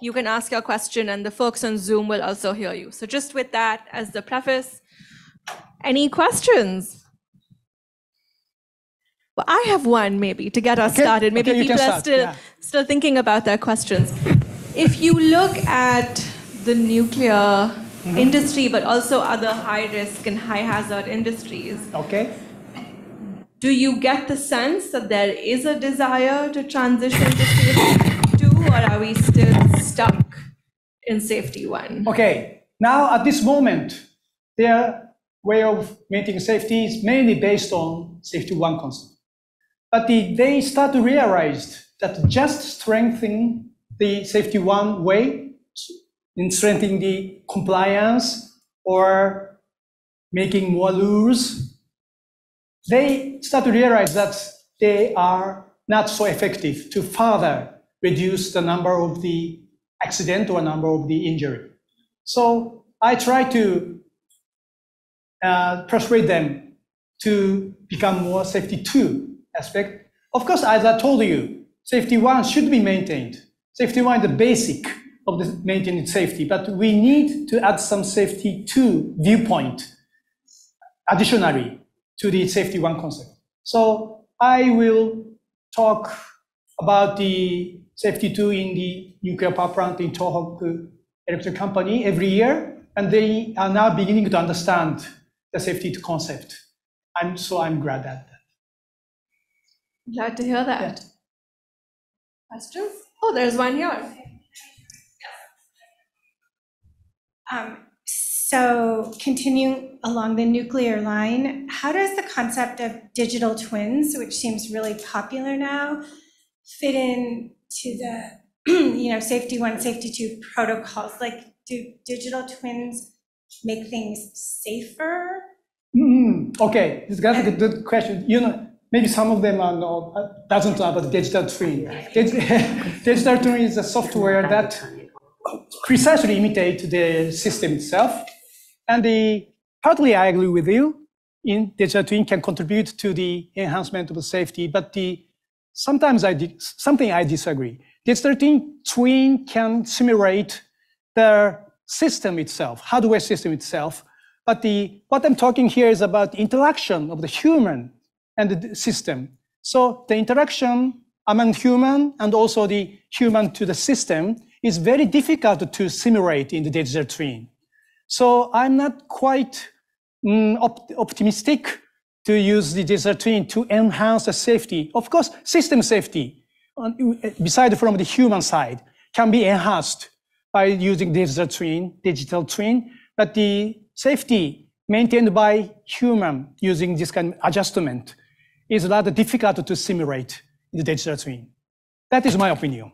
you can ask your question and the folks on Zoom will also hear you. So just with that as the preface, any questions? Well, I have one maybe to get us Okay, started. Maybe okay, people are start, still yeah. still thinking about their questions. If you look at the nuclear Mm-hmm. industry, but also other high risk and high hazard industries, Okay? do you get the sense that there is a desire to transition to or are we still stuck in safety one? Okay, now at this moment, their way of maintaining safety is mainly based on safety one concept. But the, they start to realize that just strengthening the safety one way in strengthening the compliance or making more rules, they start to realize that they are not so effective to further reduce the number of the accident or number of the injury. So I try to uh, persuade them to become more safety two aspect. Of course, as I told you, safety one should be maintained. Safety one is the basic of the maintaining safety, but we need to add some safety two viewpoint additionally to the safety one concept. So I will talk about the safety two in the nuclear power plant in Tohoku Electric Company every year, and they are now beginning to understand the safety two concept. I'm so I'm glad at that. Glad to hear that. Questions? Oh, there's one here. Um, so continuing along the nuclear line, how does the concept of digital twins, which seems really popular now, fit in to the, you know, safety one, safety two protocols? Like, do digital twins make things safer? Mm, okay, that's a good question. You know, maybe some of them are not, uh, doesn't know about digital twin. Digital twin is a software that precisely imitates the system itself. And the, partly I agree with you, in digital twin can contribute to the enhancement of the safety, but the, sometimes I something I disagree. Digital twin, twin can simulate the system itself, hardware system itself, but the, what I'm talking here is about the interaction of the human and the system. So the interaction among human and also the human to the system is very difficult to simulate in the digital twin. So I'm not quite mm, opt- optimistic to use the digital twin to enhance the safety. Of course, system safety, on- beside from the human side, can be enhanced by using digital twin, digital twin, but the safety maintained by human using this kind of adjustment is rather difficult to simulate in the digital twin. That is my opinion.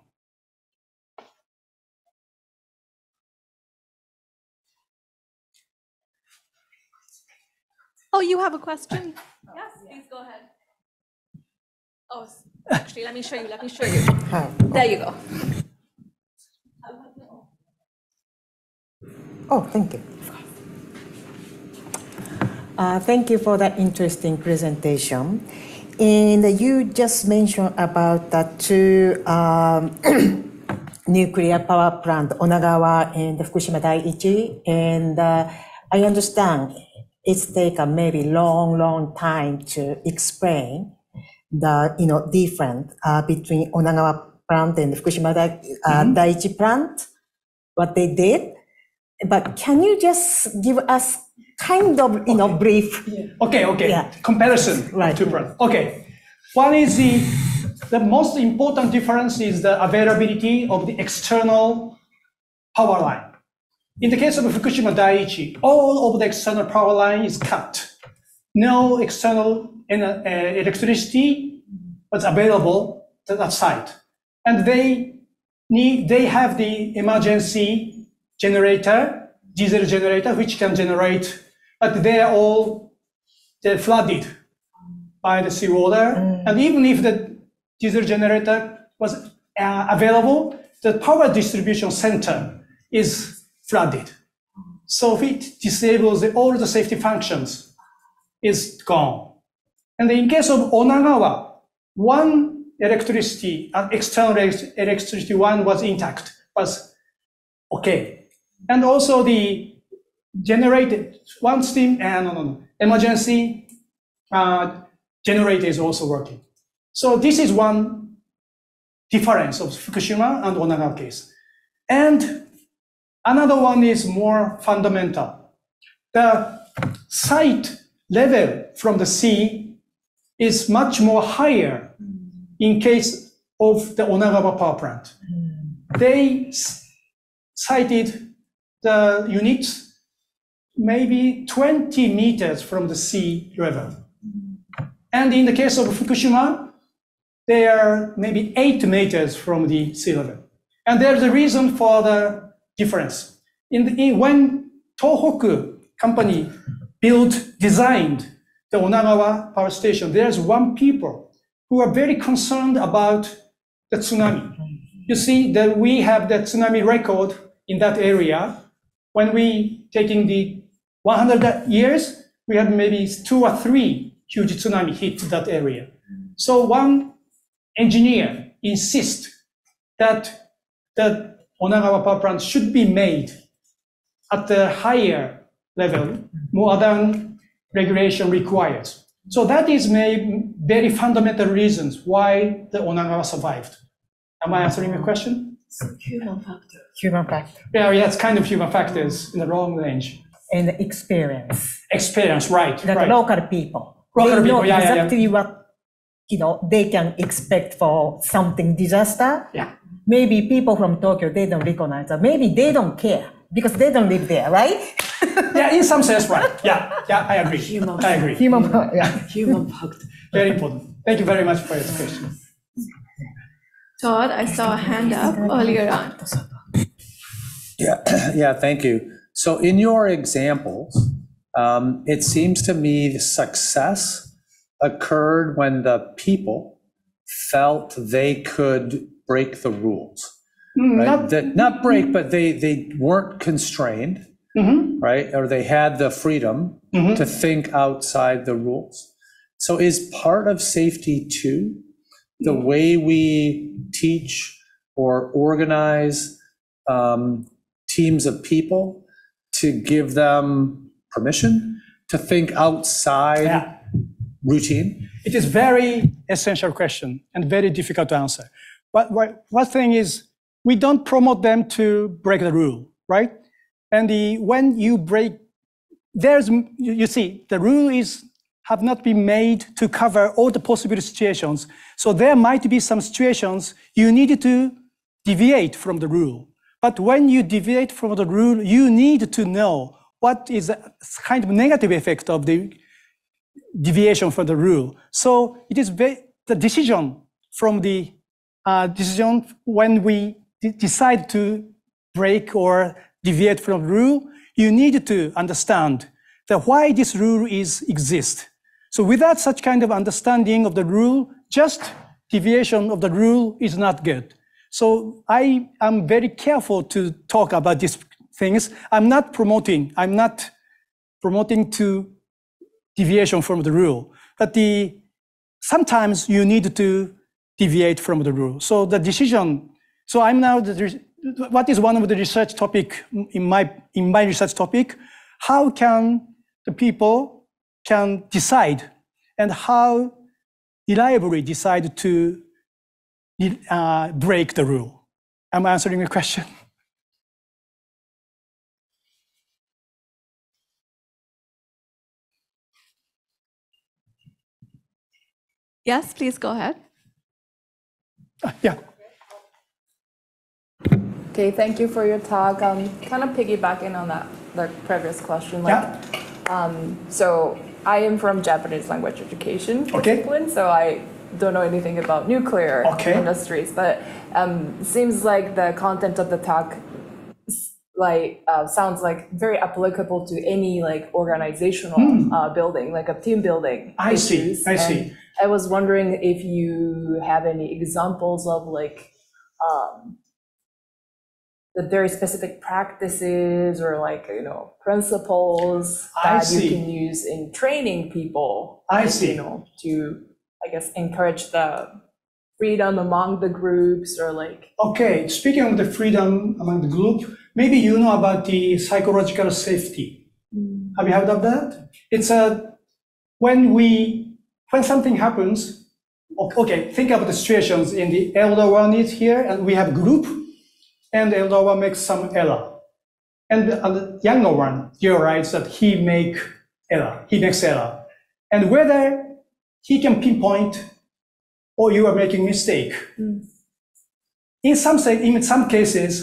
Oh, you have a question? Yes, please go ahead. Oh, actually, let me show you, let me show you. There you go. Oh, thank you. Uh, Thank you for that interesting presentation. And you just mentioned about the two um, nuclear power plant, Onagawa and Fukushima Daiichi, and uh, I understand it's taken maybe long, long time to explain the you know difference uh, between Onagawa plant and Fukushima Dai- uh, Daiichi plant, what they did. But can you just give us kind of you know brief? Okay, okay. Yeah. Comparison Right. two products. Okay. One is the, the most important difference is the availability of the external power line. In the case of Fukushima Daiichi, all of the external power line is cut. No external en- uh, electricity was available to that site. And they need, they have the emergency generator, diesel generator, which can generate, but they are all they're flooded by the seawater. And even if the diesel generator was uh, available, the power distribution center is flooded. So if it disables all the safety functions, is gone. And in case of Onagawa, one electricity, uh, external electricity one was intact, was okay. And also the generated one steam and no, emergency uh, generator is also working. So this is one difference of Fukushima and Onagawa case. And another one is more fundamental. The site level from the sea is much more higher in case of the Onagawa power plant. Hmm. They s- sited the units maybe 20 meters from the sea level. Hmm. And in the case of Fukushima, they are maybe eight meters from the sea level. And there's a reason for the difference. In, the, in when Tohoku company built, designed the Onagawa power station, there's one people who are very concerned about the tsunami. You see that we have the tsunami record in that area. When we taking the 100 years, we had maybe two or three huge tsunami hit that area. So one engineer insists that the Onagawa power plant should be made at the higher level, more than regulation requires. So that is maybe very fundamental reasons why the Onagawa survived. Am I answering your question? Human factor Human Yeah, yeah, it's kind of human factors in the wrong range. and experience. Experience, right, That right. local people. Local they know people, yeah, yeah, yeah. exactly what you know they can expect for something disaster. Yeah. Maybe people from Tokyo they don't recognize that. Maybe they don't care because they don't live there, right? Yeah, in some sense, right. Yeah, yeah, I agree. Human I agree. Human, yeah. Human factor. Very important. Thank you very much for your question. Todd, I saw a hand up earlier on. Yeah, yeah, thank you. So in your examples, um, it seems to me the success occurred when the people felt they could break the rules. Mm-hmm. Right? Not- That, not break, but they, they weren't constrained, mm-hmm. right? Or they had the freedom mm-hmm. to think outside the rules. So is part of safety two, the way we teach or organize um, teams of people to give them permission to think outside Yeah. Routine? It is very essential question and very difficult to answer. But one thing is, we don't promote them to break the rule, right? And the, when you break, there's, you you see, the rule is have not been made to cover all the possible situations. So there might be some situations you need to deviate from the rule. But when you deviate from the rule, you need to know what is the kind of negative effect of the deviation from the rule. So it is the decision from the uh, decision when we decide to break or deviate from rule, you need to understand that why this rule is exist. So without such kind of understanding of the rule, just deviation of the rule is not good. So I am very careful to talk about these things. I'm not promoting, I'm not promoting to deviation from the rule. But the sometimes you need to deviate from the rule. So the decision So I'm now the, what is one of the research topic in my in my research topic? How can the people can decide and how reliably decide to uh, break the rule? Am I answering the question? Yes, please go ahead. Uh, yeah. Okay, thank you for your talk. Um, kind of piggybacking on that, the previous question, like, um, so I am from Japanese language education Okay. discipline, so I don't know anything about nuclear Okay. industries, but um, seems like the content of the talk like uh, sounds like very applicable to any like organizational uh, building, like a team building. I see, issues. I see. I was wondering if you have any examples of like um, the very specific practices or like you know principles I that you can use in training people. I like, see. You know, to I guess encourage the freedom among the groups or like Okay, speaking of the freedom among the group, maybe you know about the psychological safety. Have you heard of that? It's a when we when something happens. Okay, think about the situations. In the elder one is here, and we have group, and the elder one makes some error, and the, and the younger one theorizes that he make error. He makes error, and whether he can pinpoint or you are making mistake hmm. in some say, in some cases,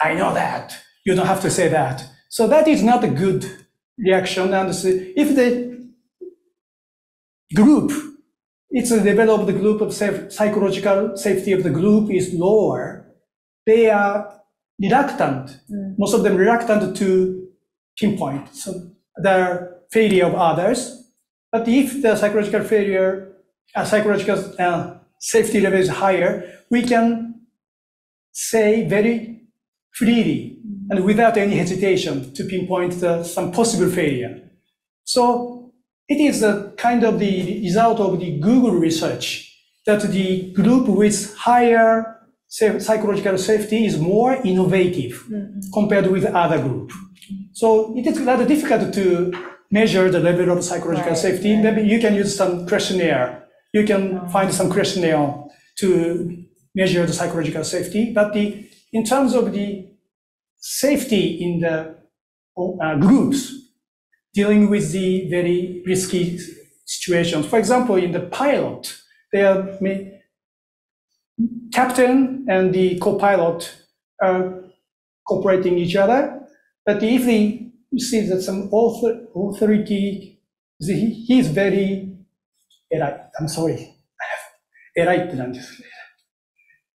I know that. You don't have to say that. So that is not a good reaction. And if the group, it's a developed group of safe, psychological safety of the group is lower, they are reluctant, most of them reluctant to pinpoint. So the failure of others. But if the psychological failure, uh, psychological uh, safety level is higher, we can say very freely and without any hesitation to pinpoint the, some possible failure. So it is a kind of the result of the Google research that the group with higher psychological safety is more innovative compared with other group. So it is rather difficult to measure the level of psychological Right, safety. Maybe you can use some questionnaire. You can find some questionnaire to measure the psychological safety. But the, in terms of the safety in the uh, groups, dealing with the very risky situations. For example, in the pilot, there captain and the co-pilot are cooperating each other. But if you see that some author, authority, the, he is very, I'm sorry,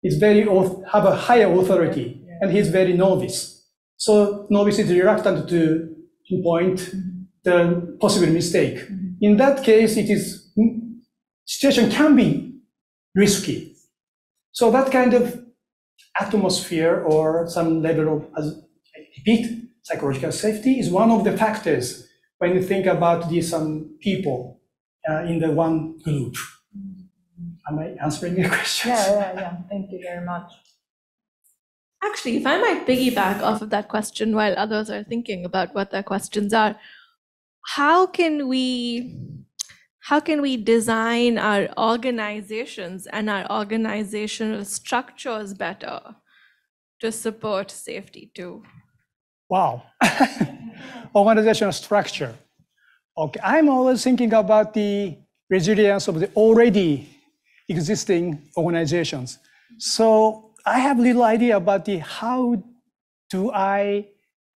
he's very, have a higher authority and he's very novice. So novice is reluctant to pinpoint the possible mistake. Mm-hmm. In that case, it is, mm, situation can be risky. So that kind of atmosphere or some level of, as I repeat, psychological safety is one of the factors when you think about these some people uh, in the one group. Mm-hmm. Am I answering your questions? yeah yeah yeah. Thank you very much. Actually, if I might piggyback off of that question while others are thinking about what their questions are, how can we how can we design our organizations and our organizational structures better to support safety two? Wow. Organizational structure. Okay, I'm always thinking about the resilience of the already existing organizations. So I have little idea about the how do I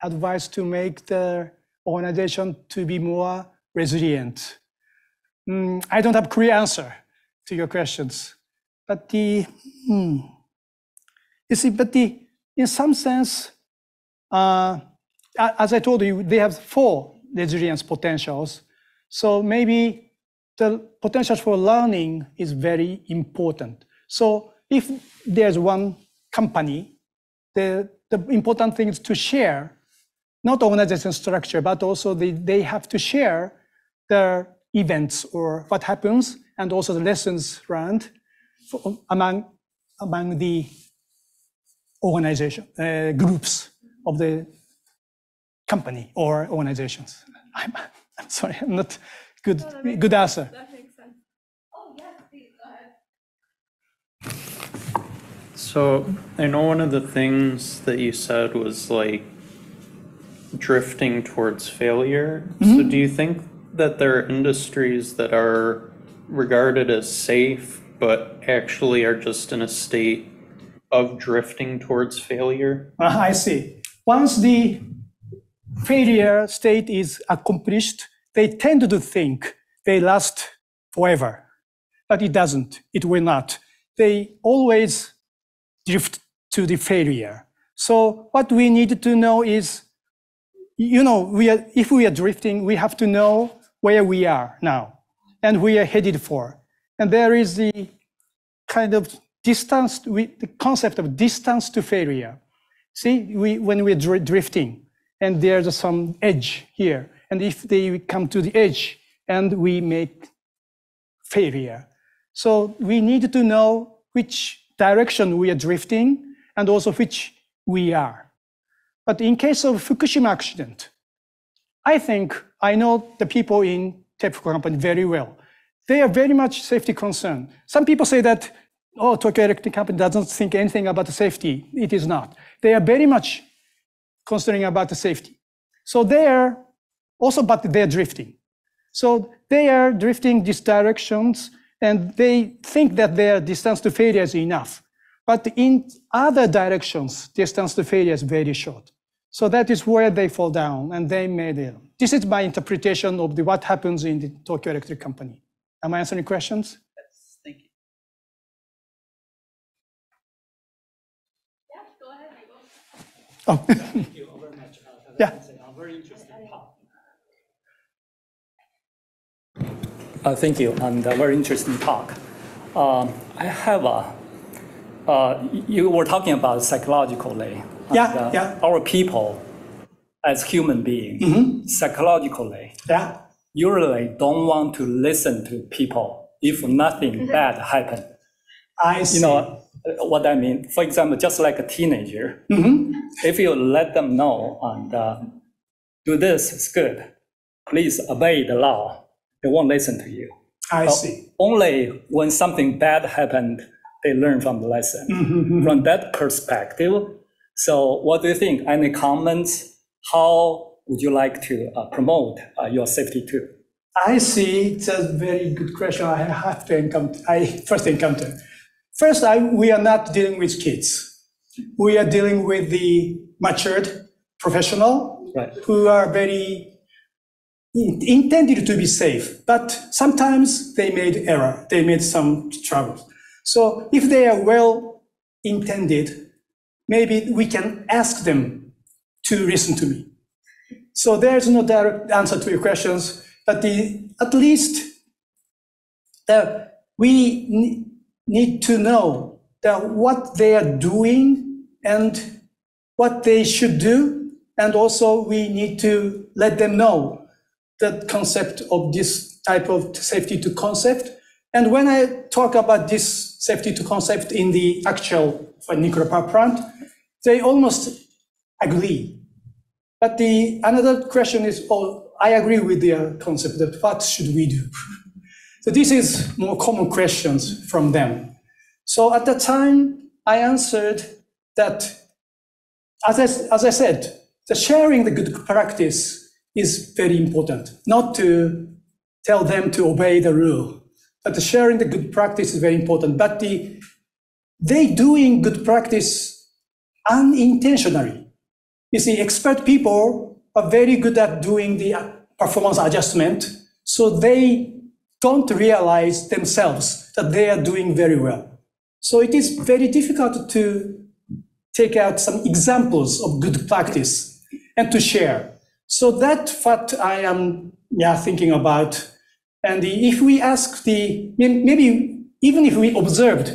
advise to make the organization to be more resilient. Mm, I don't have a clear answer to your questions, but the hmm, you see, but the in some sense, uh, as I told you, they have four resilience potentials. So maybe the potential for learning is very important. So if there's one company, the, the important thing is to share, not organization structure, but also they, they have to share their events or what happens and also the lessons learned for, among, among the organization, uh, groups of the company or organizations. I'm, I'm sorry, I'm not good, good answer. That makes sense. Oh, yes, please, go ahead. So I know one of the things that you said was like drifting towards failure. So do you think that there are industries that are regarded as safe but actually are just in a state of drifting towards failure? Uh, I see. Once the failure state is accomplished, they tend to think they last forever, but it doesn't. It will not. They always drift to the failure. So what we need to know is, you know, we are, if we are drifting, we have to know where we are now and we are headed for. And there is the kind of distance, we, the concept of distance to failure. See, we, when we're dri- drifting and there's some edge here, and if they come to the edge and we make failure. So we need to know which direction we are drifting and also which we are. But in case of Fukushima accident, I think I know the people in TEPCO company very well. They are very much safety concerned. Some people say that, oh, Tokyo Electric Company doesn't think anything about the safety. It is not. They are very much considering about the safety. So they are also, but they're drifting. So they are drifting these directions and they think that their distance to failure is enough. But in other directions, distance to failure is very short. So that is where they fall down and they made it. This is my interpretation of the, what happens in the Tokyo Electric Company. Am I answering questions? Yes, thank you. Yeah, go ahead. Oh. yeah. Uh, Thank you, and a very interesting talk. Um, I have a, uh, you were talking about psychologically. Yeah, and, yeah. Our people, as human beings, mm-hmm. psychologically, Yeah. usually don't want to listen to people if nothing mm-hmm. bad happened. I see. You know what I mean? For example, just like a teenager, mm-hmm. if you let them know and uh, do this is good, please obey the law, they won't listen to you. I see. Only when something bad happened, they learn from the lesson. From that perspective, so what do you think? Any comments? How would you like to uh, promote uh, your safety two? I see. It's a very good question. I have to encounter. I first encounter. First, I, we are not dealing with kids. We are dealing with the matured professional Right. who are very intended to be safe, but sometimes they made error. They made some trouble. So if they are well intended, maybe we can ask them to listen to me. So there's no direct answer to your questions, but the, at least that we ne- need to know that what they are doing and what they should do, and also we need to let them know the concept of this type of safety two concept. And when I talk about this safety two concept in the actual nuclear power plant, they almost agree. But the another question is, oh, I agree with the uh, concept that what should we do? so this is more common questions from them. So at the time, I answered that, as I, as I said, the sharing the good practice is very important. Not to tell them to obey the rule, but the sharing the good practice is very important. But the they doing good practice unintentionally. You see, expert people are very good at doing the performance adjustment, so they don't realize themselves that they are doing very well. So it is very difficult to take out some examples of good practice and to share. So that's what I am yeah, thinking about. And if we ask the, maybe even if we observed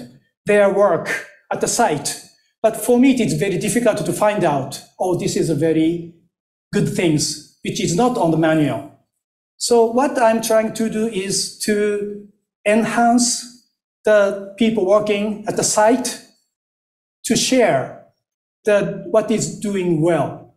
their work at the site, but for me, it is very difficult to find out, oh, this is a very good things, which is not on the manual. So what I'm trying to do is to enhance the people working at the site to share the what is doing well.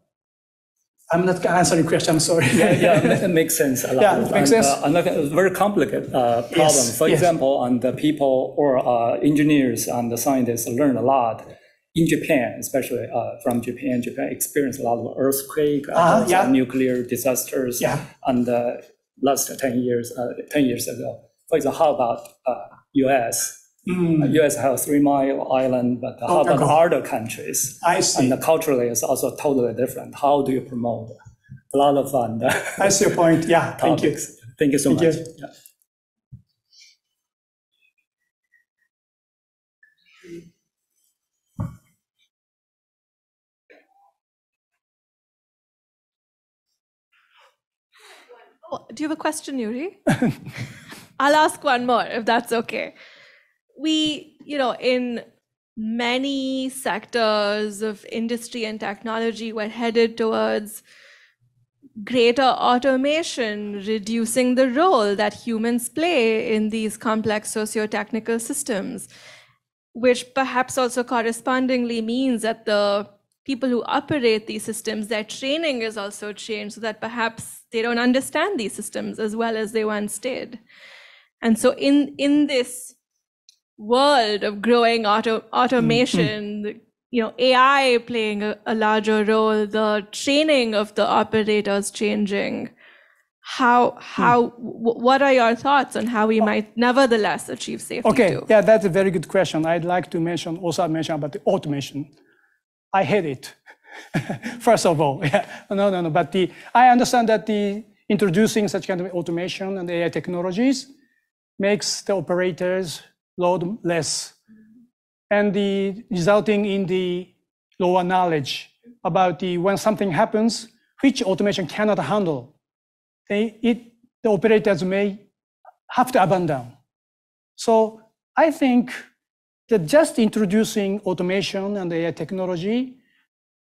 I'm not answering question. I'm sorry. yeah, it makes sense a lot. Yeah, it makes And, sense. uh, another very complicated uh, problem. Yes, For yes. example, and the people or uh, engineers and the scientists learn a lot in Japan, especially uh, from Japan. Japan experienced a lot of earthquake, uh, Uh-huh, yeah. nuclear disasters, Yeah. and uh, last ten years, uh, ten years ago. For example, how about uh, U.S. Mm, U.S. has Three Mile Island, but how Oh, about okay. other countries? I see. And the culturally, it's also totally different. How do you promote? A lot of fun. That's your point. Yeah, thank you. Thank you so Thank much. you. Yeah. Oh, do you have a question, Yuri? I'll ask one more if that's okay. We, you know, in many sectors of industry and technology, we're headed towards greater automation, reducing the role that humans play in these complex socio-technical systems, which perhaps also correspondingly means that the people who operate these systems, their training is also changed so that perhaps they don't understand these systems as well as they once did. And so in, in this world of growing auto, automation, hmm, hmm. the- you know, AI playing a, a larger role, the training of the operators changing. How, how, hmm. wh- what are your thoughts on how we oh. might nevertheless achieve safety Okay, too? yeah, that's a very good question. I'd like to mention, also mention about the automation. I hate it. First of all, yeah, no, no, no. But the, I understand that the introducing such kind of automation and AI technologies makes the operators load less, and the resulting in the lower knowledge about the when something happens, which automation cannot handle. They, it, the operators may have to abandon. So I think that just introducing automation and AI technology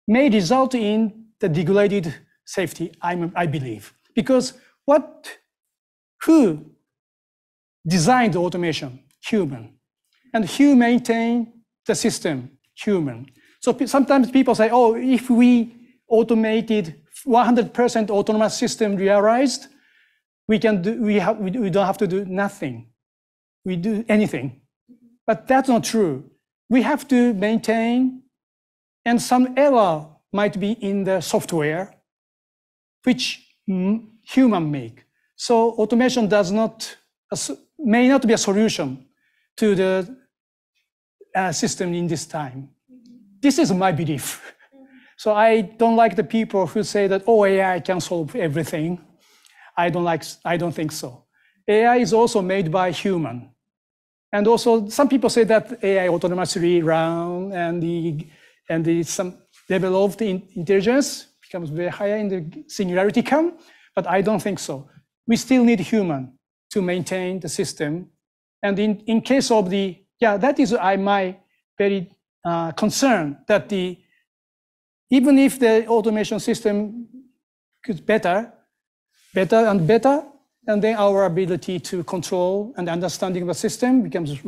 may result in the degraded safety, I'm, I believe. Because what, who designed the automation? Human. And who maintain the system? Human. So sometimes people say, oh, if we automated 100% autonomous system realized, we can do, we, have, we, we don't have to do nothing. We do anything. But that's not true. We have to maintain, and some error might be in the software, which human make. So automation does not, may not be a solution to the uh, system in this time. This is my belief. So I don't like the people who say that, oh, AI can solve everything. I don't like, I don't think so. AI is also made by human. And also, some people say that AI autonomously run and the and the some developed in, intelligence becomes very higher in the singularity come, but I don't think so. We still need human to maintain the system. And in, in case of the yeah, that is I my very uh, concern that the even if the automation system is better, better and better, and then our ability to control and understanding of the system becomes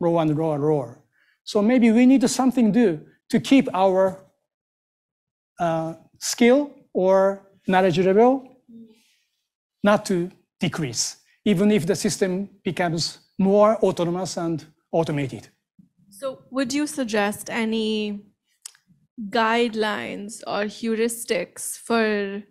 lower and lower and lower. So maybe we need to something do to keep our uh, skill or knowledge level not to decrease, even if the system becomes more autonomous and automated. So, would you suggest any guidelines or heuristics for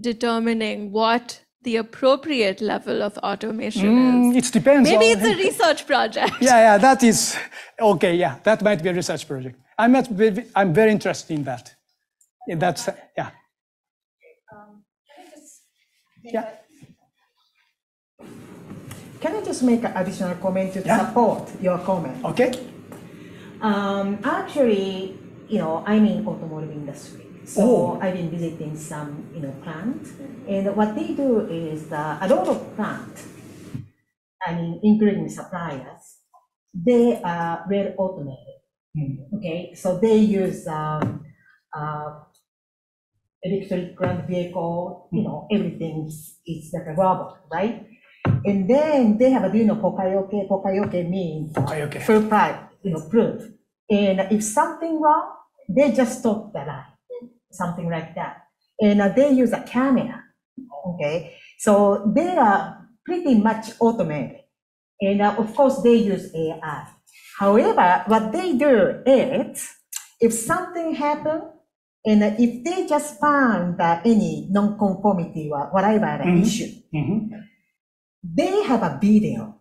determining what the appropriate level of automation Mm, is? it depends. Maybe on, it's a research project. yeah, yeah, that is okay. Yeah, that might be a research project. I'm not, I'm very interested in that. In that, se- yeah. Yeah. Can I just make an additional comment to Yeah. support your comment? Okay. Um, actually, you know, I'm in automotive industry, so Oh. I've been visiting some, you know, plant, and what they do is uh, a lot of plant, I mean, including suppliers, they are very automated. Okay, so they use um, uh, electric ground vehicle, you know, everything is- is like a robot, right? And then they have a, you know, poka-yoke, poka-yoke means Poka-yoke. full price, you know, proof. And if something wrong, they just stop the line, something like that. And uh, they use a camera, okay? So they are pretty much automated. And uh, of course, they use AI. However, what they do is, if something happen, and uh, if they just found uh, any non-conformity or whatever the issue, Mhm. They have a video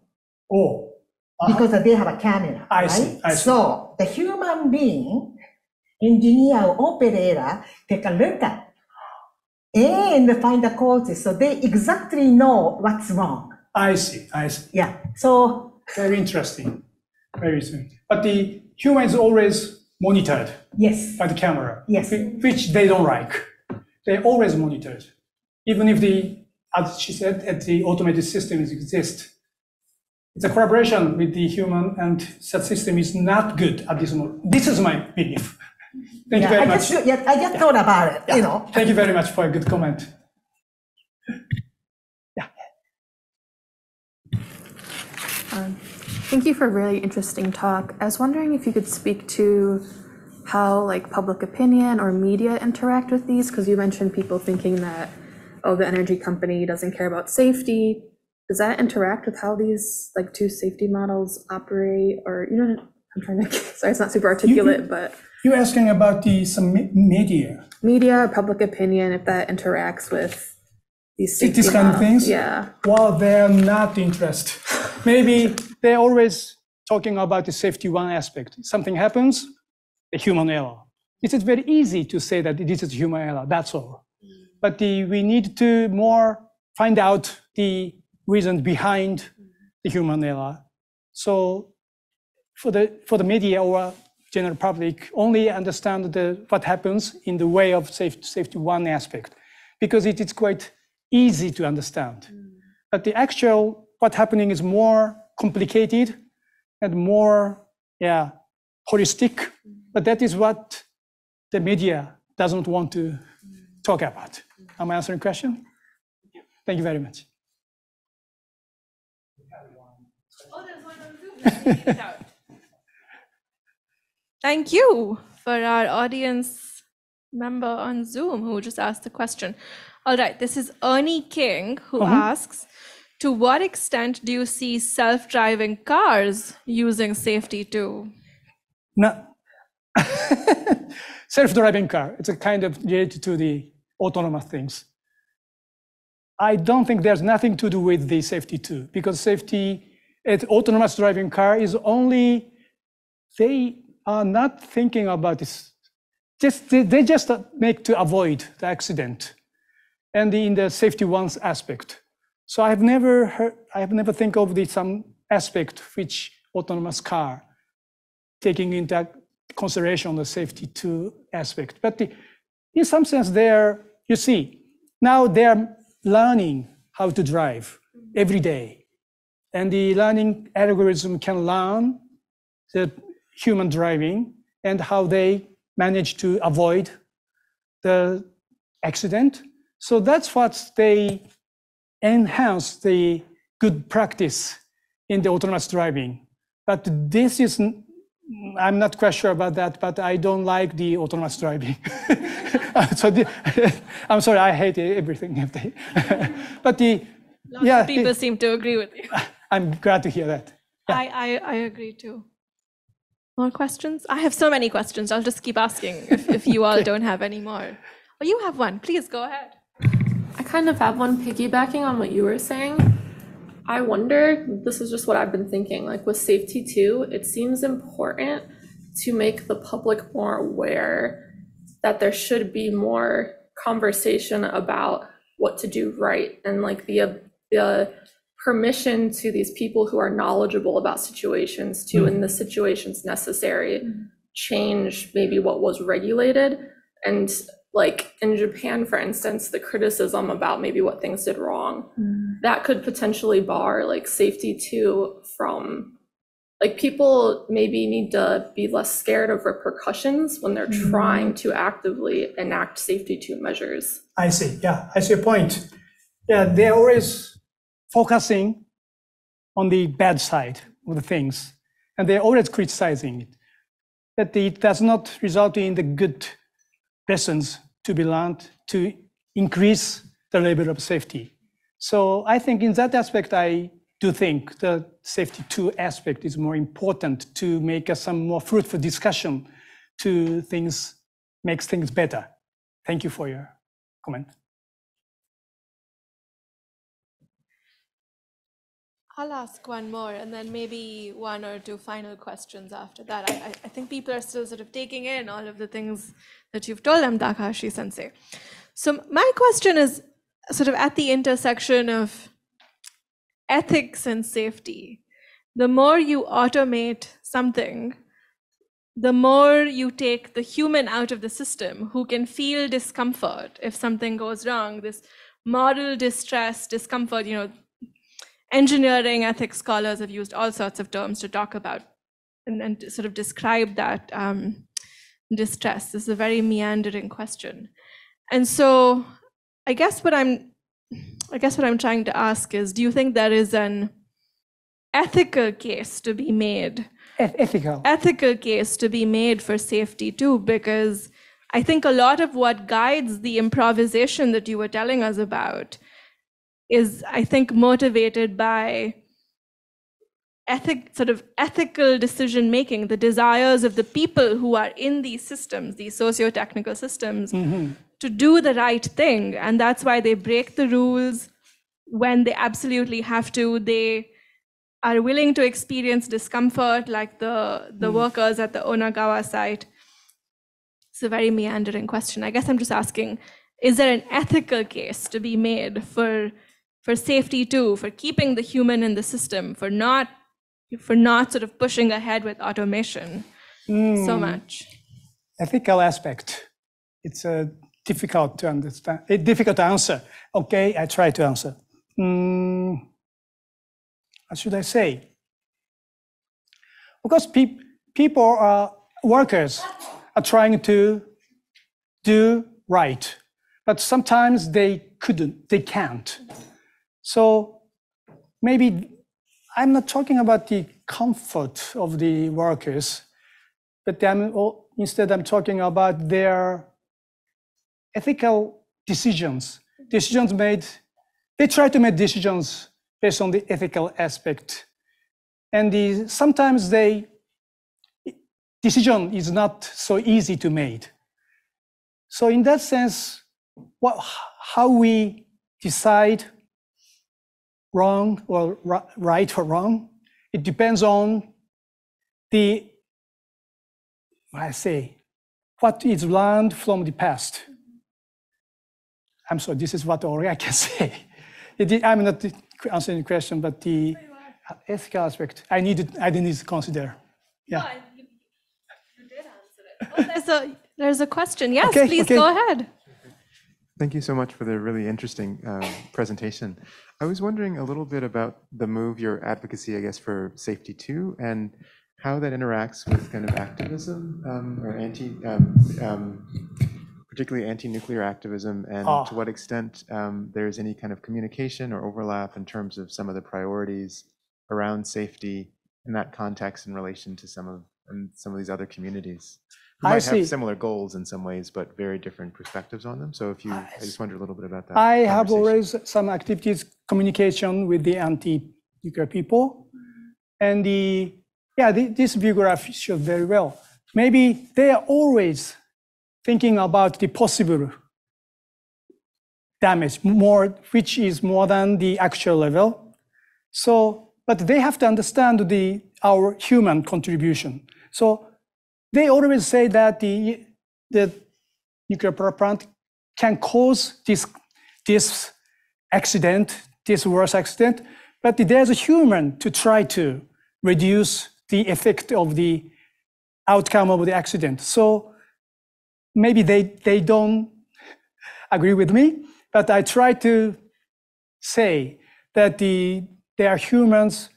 Oh. uh-huh. because they have a camera. I right? see, I see. So the human being, engineer operator, take a look at and find the causes. So they exactly know what's wrong. I see, I see. Yeah. So Very interesting. Very interesting. But the human is always monitored yes, by the camera. Yes. Which they don't like. They're always monitored. Even if the, as she said, that the automated systems exist. It's a collaboration with the human and such system is not good at this moment. This is my belief. Thank you very I much. just yeah, I just thought about it. You know. Thank you very much for a good comment. Yeah. Um, thank you for a really interesting talk. I was wondering if you could speak to how like public opinion or media interact with these, because you mentioned people thinking that, oh, the energy company doesn't care about safety. Does that interact with how these like two safety models operate? Or, you know, I'm trying to, sorry, it's not super articulate, but You're asking about the some media. media or public opinion, if that interacts with these These safety kind of things? Yeah. Well, they're not interested. Maybe they're always talking about the safety one aspect. Something happens, a human error. It is very easy to say that this is human error, that's all. But the, we need to more find out the reason behind the human error. So for the, for the media or general public, only understand the, what happens in the way of safe, safety one aspect, because it is quite easy to understand. Mm. But the actual, what happening is more complicated and more, yeah, holistic. Mm. But that is what the media doesn't want to talk about. Am I answering the question? Thank you very much. Thank you for our audience member on Zoom who just asked a question. All right, this is Ernie King who uh-huh. asks To what extent do you see self driving cars using safety two? No. Self-driving car, it's a kind of related to the autonomous things. I don't think there's nothing to do with the safety two, because safety, it, autonomous driving car is only, they are not thinking about this. Just, they, they just make to avoid the accident and in the safety one's aspect. So I have never heard, I have never think of the some aspect which autonomous car taking into consideration the safety two aspect. But the, in some sense, they're, you see, now they're learning how to drive every day. And the learning algorithm can learn the human driving and how they manage to avoid the accident. So that's what they enhance the good practice in the autonomous driving. But this is, Mm, I'm not quite sure about that, but I don't like the autonomous driving. so the, I'm sorry, I hate everything. but the, yeah, Lots of people seem to agree with you. I'm glad to hear that. I, I, I agree too. More questions? I have so many questions. I'll just keep asking if, if you all don't have any more. Oh, you have one. Please go ahead. I kind of have one piggybacking on what you were saying. I wonder, this is just what I've been thinking, like with safety two, it seems important to make the public more aware that there should be more conversation about what to do right and like the uh, the permission to these people who are knowledgeable about situations to hmm. in the situations necessary hmm. change maybe what was regulated. And like in Japan, for instance, the criticism about maybe what things did wrong, mm. that could potentially bar like safety two from like people maybe need to be less scared of repercussions when they're mm-hmm. trying to actively enact safety two measures. I see. Yeah, I see your point. Yeah, they're always focusing on the bad side of the things, and they're always criticizing it. that it does not result in the good lessons to be learned to increase the level of safety. So I think in that aspect, I do think the safety two aspect is more important to make us some more fruitful discussion to things, makes things better. Thank you for your comment. I'll ask one more and then maybe one or two final questions after that. I, I, think people are still sort of taking in all of the things that you've told them, Takahashi sensei. So my question is sort of at the intersection of ethics and safety. The more you automate something, the more you take the human out of the system who can feel discomfort if something goes wrong, this moral distress, discomfort, you know, engineering ethics scholars have used all sorts of terms to talk about and, and to sort of describe that um, distress. This is a very meandering question. And so I guess what I'm I guess what I'm trying to ask is do you think there is an ethical case to be made? ethical. Ethical case to be made for safety two, because I think a lot of what guides the improvisation that you were telling us about is, I think, motivated by ethic sort of ethical decision making the desires of the people who are in these systems these socio-technical systems Mm-hmm. to do the right thing. And that's why they break the rules when they absolutely have to. They are willing to experience discomfort like the the workers at the onagawa site. It's a very meandering question. I guess i'm just asking is there an ethical case to be made for for safety two for keeping the human in the system for not for not sort of pushing ahead with automation so much ethical aspect. It's uh, difficult to understand, a difficult to answer. Okay, I try to answer. Mm, what should I say? Because peop people are workers are trying to do right, but sometimes they couldn't, they can't. So maybe I'm not talking about the comfort of the workers, but instead I'm talking about their ethical decisions. Decisions made, they try to make decisions based on the ethical aspect. And the, sometimes they, decision is not so easy to make. So in that sense, what, how we decide wrong or right or wrong, it depends on the, I say, what is learned from the past. I'm sorry, this is what only I can say. It- I'm not answering the question, but the ethical aspect, I needed, I need to consider. Yeah. Oh, there's a there's a question yes Okay, please okay. go ahead Thank you so much for the really interesting uh, presentation. I was wondering a little bit about the move, your advocacy, I guess, for safety two, and how that interacts with kind of activism um, or anti, um, um, particularly anti-nuclear activism, and Ah. to what extent um, there's any kind of communication or overlap in terms of some of the priorities around safety in that context in relation to some of and some of these other communities might see. have similar goals in some ways, but very different perspectives on them. So if you, I just wonder a little bit about that. I have always some activities, communication with the anti-nuclear people. And the, yeah, the, this biography shows very well. Maybe they are always thinking about the possible damage, more, which is more than the actual level. So, but they have to understand the, our human contribution. So they always say that the, the nuclear power plant can cause this, this accident, this worse accident, but there's a human to try to reduce the effect of the outcome of the accident. So maybe they, they don't agree with me, but I try to say that the, they are humans,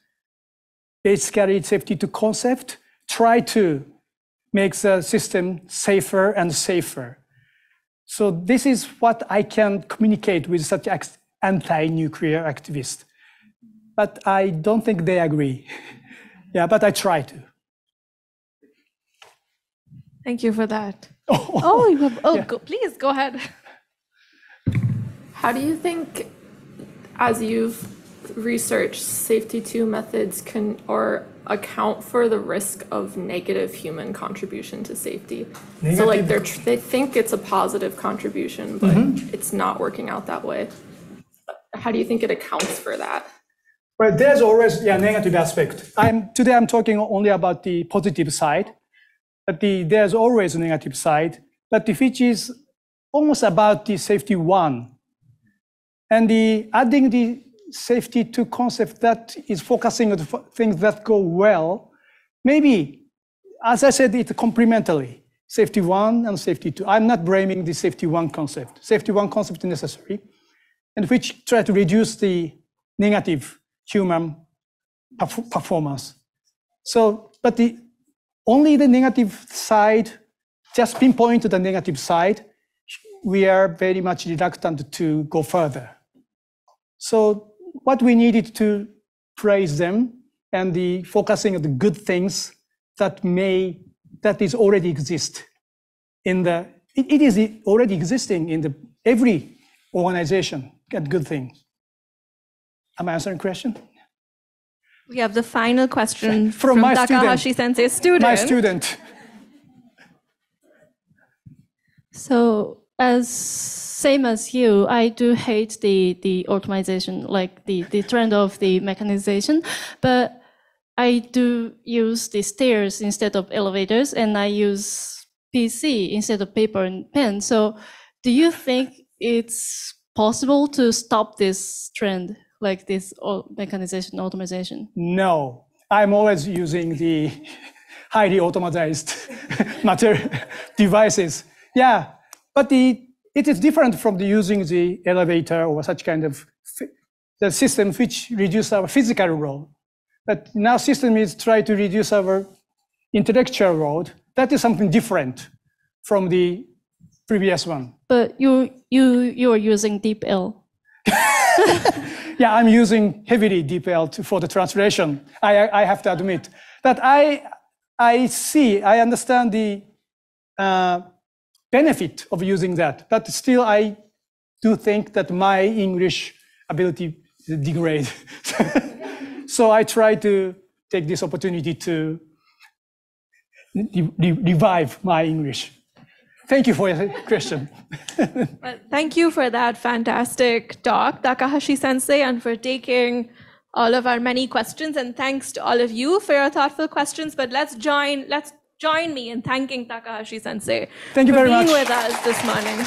basically safety two concept, try to make the system safer and safer. So this is what I can communicate with such anti-nuclear activists. But I don't think they agree. yeah, but I try to. Thank you for that. Oh, you have, oh, go, please go ahead. How do you think, as you've researched safety two methods can or account for the risk of negative human contribution to safety? So like they're tr- they think it's a positive contribution, but mm-hmm. it's not working out that way. How do you think it accounts for that? Well, there's always yeah negative aspect. I'm today I'm talking only about the positive side, but the there's always a negative side, but the which is almost about the safety one, and the adding the safety two concept that is focusing on things that go well, maybe as I said, it's complementary. Safety one and safety two. I'm not blaming the safety one concept. Safety one concept is necessary, and which try to reduce the negative human perf- performance. So, but the only the negative side, just pinpoint to the negative side, we are very much reluctant to go further. So, what we needed to praise them and the focusing on the good things that may that is already exist in the it, it is already existing in the every organization and good things. Am I answering question? We have the final question From from, my student. Takahashi Sensei's student. My student. So as same as you, I do hate the the optimization, like the the trend of the mechanization, but I do use the stairs instead of elevators, and I use PC instead of paper and pen. So, do you think it's possible to stop this trend, like this mechanization, automation? No, I'm always using the highly automatized material devices. Yeah, but the it is different from the using the elevator or such kind of the system which reduce our physical role. But now system is try to reduce our intellectual role. That is something different from the previous one. But you you you are using deep DeepL. Yeah, I'm using heavily DeepL to, for the translation. I, I I have to admit that I I see I understand the uh, benefit of using that, but still I do think that my English ability degrade. so I try to take this opportunity to re- re- revive my English. Thank you for your question. Well, thank you for that fantastic talk, Takahashi Sensei, and for taking all of our many questions. And thanks to all of you for your thoughtful questions. But let's join, let's join me in thanking Takahashi Sensei Thank you for very being much. with us this morning.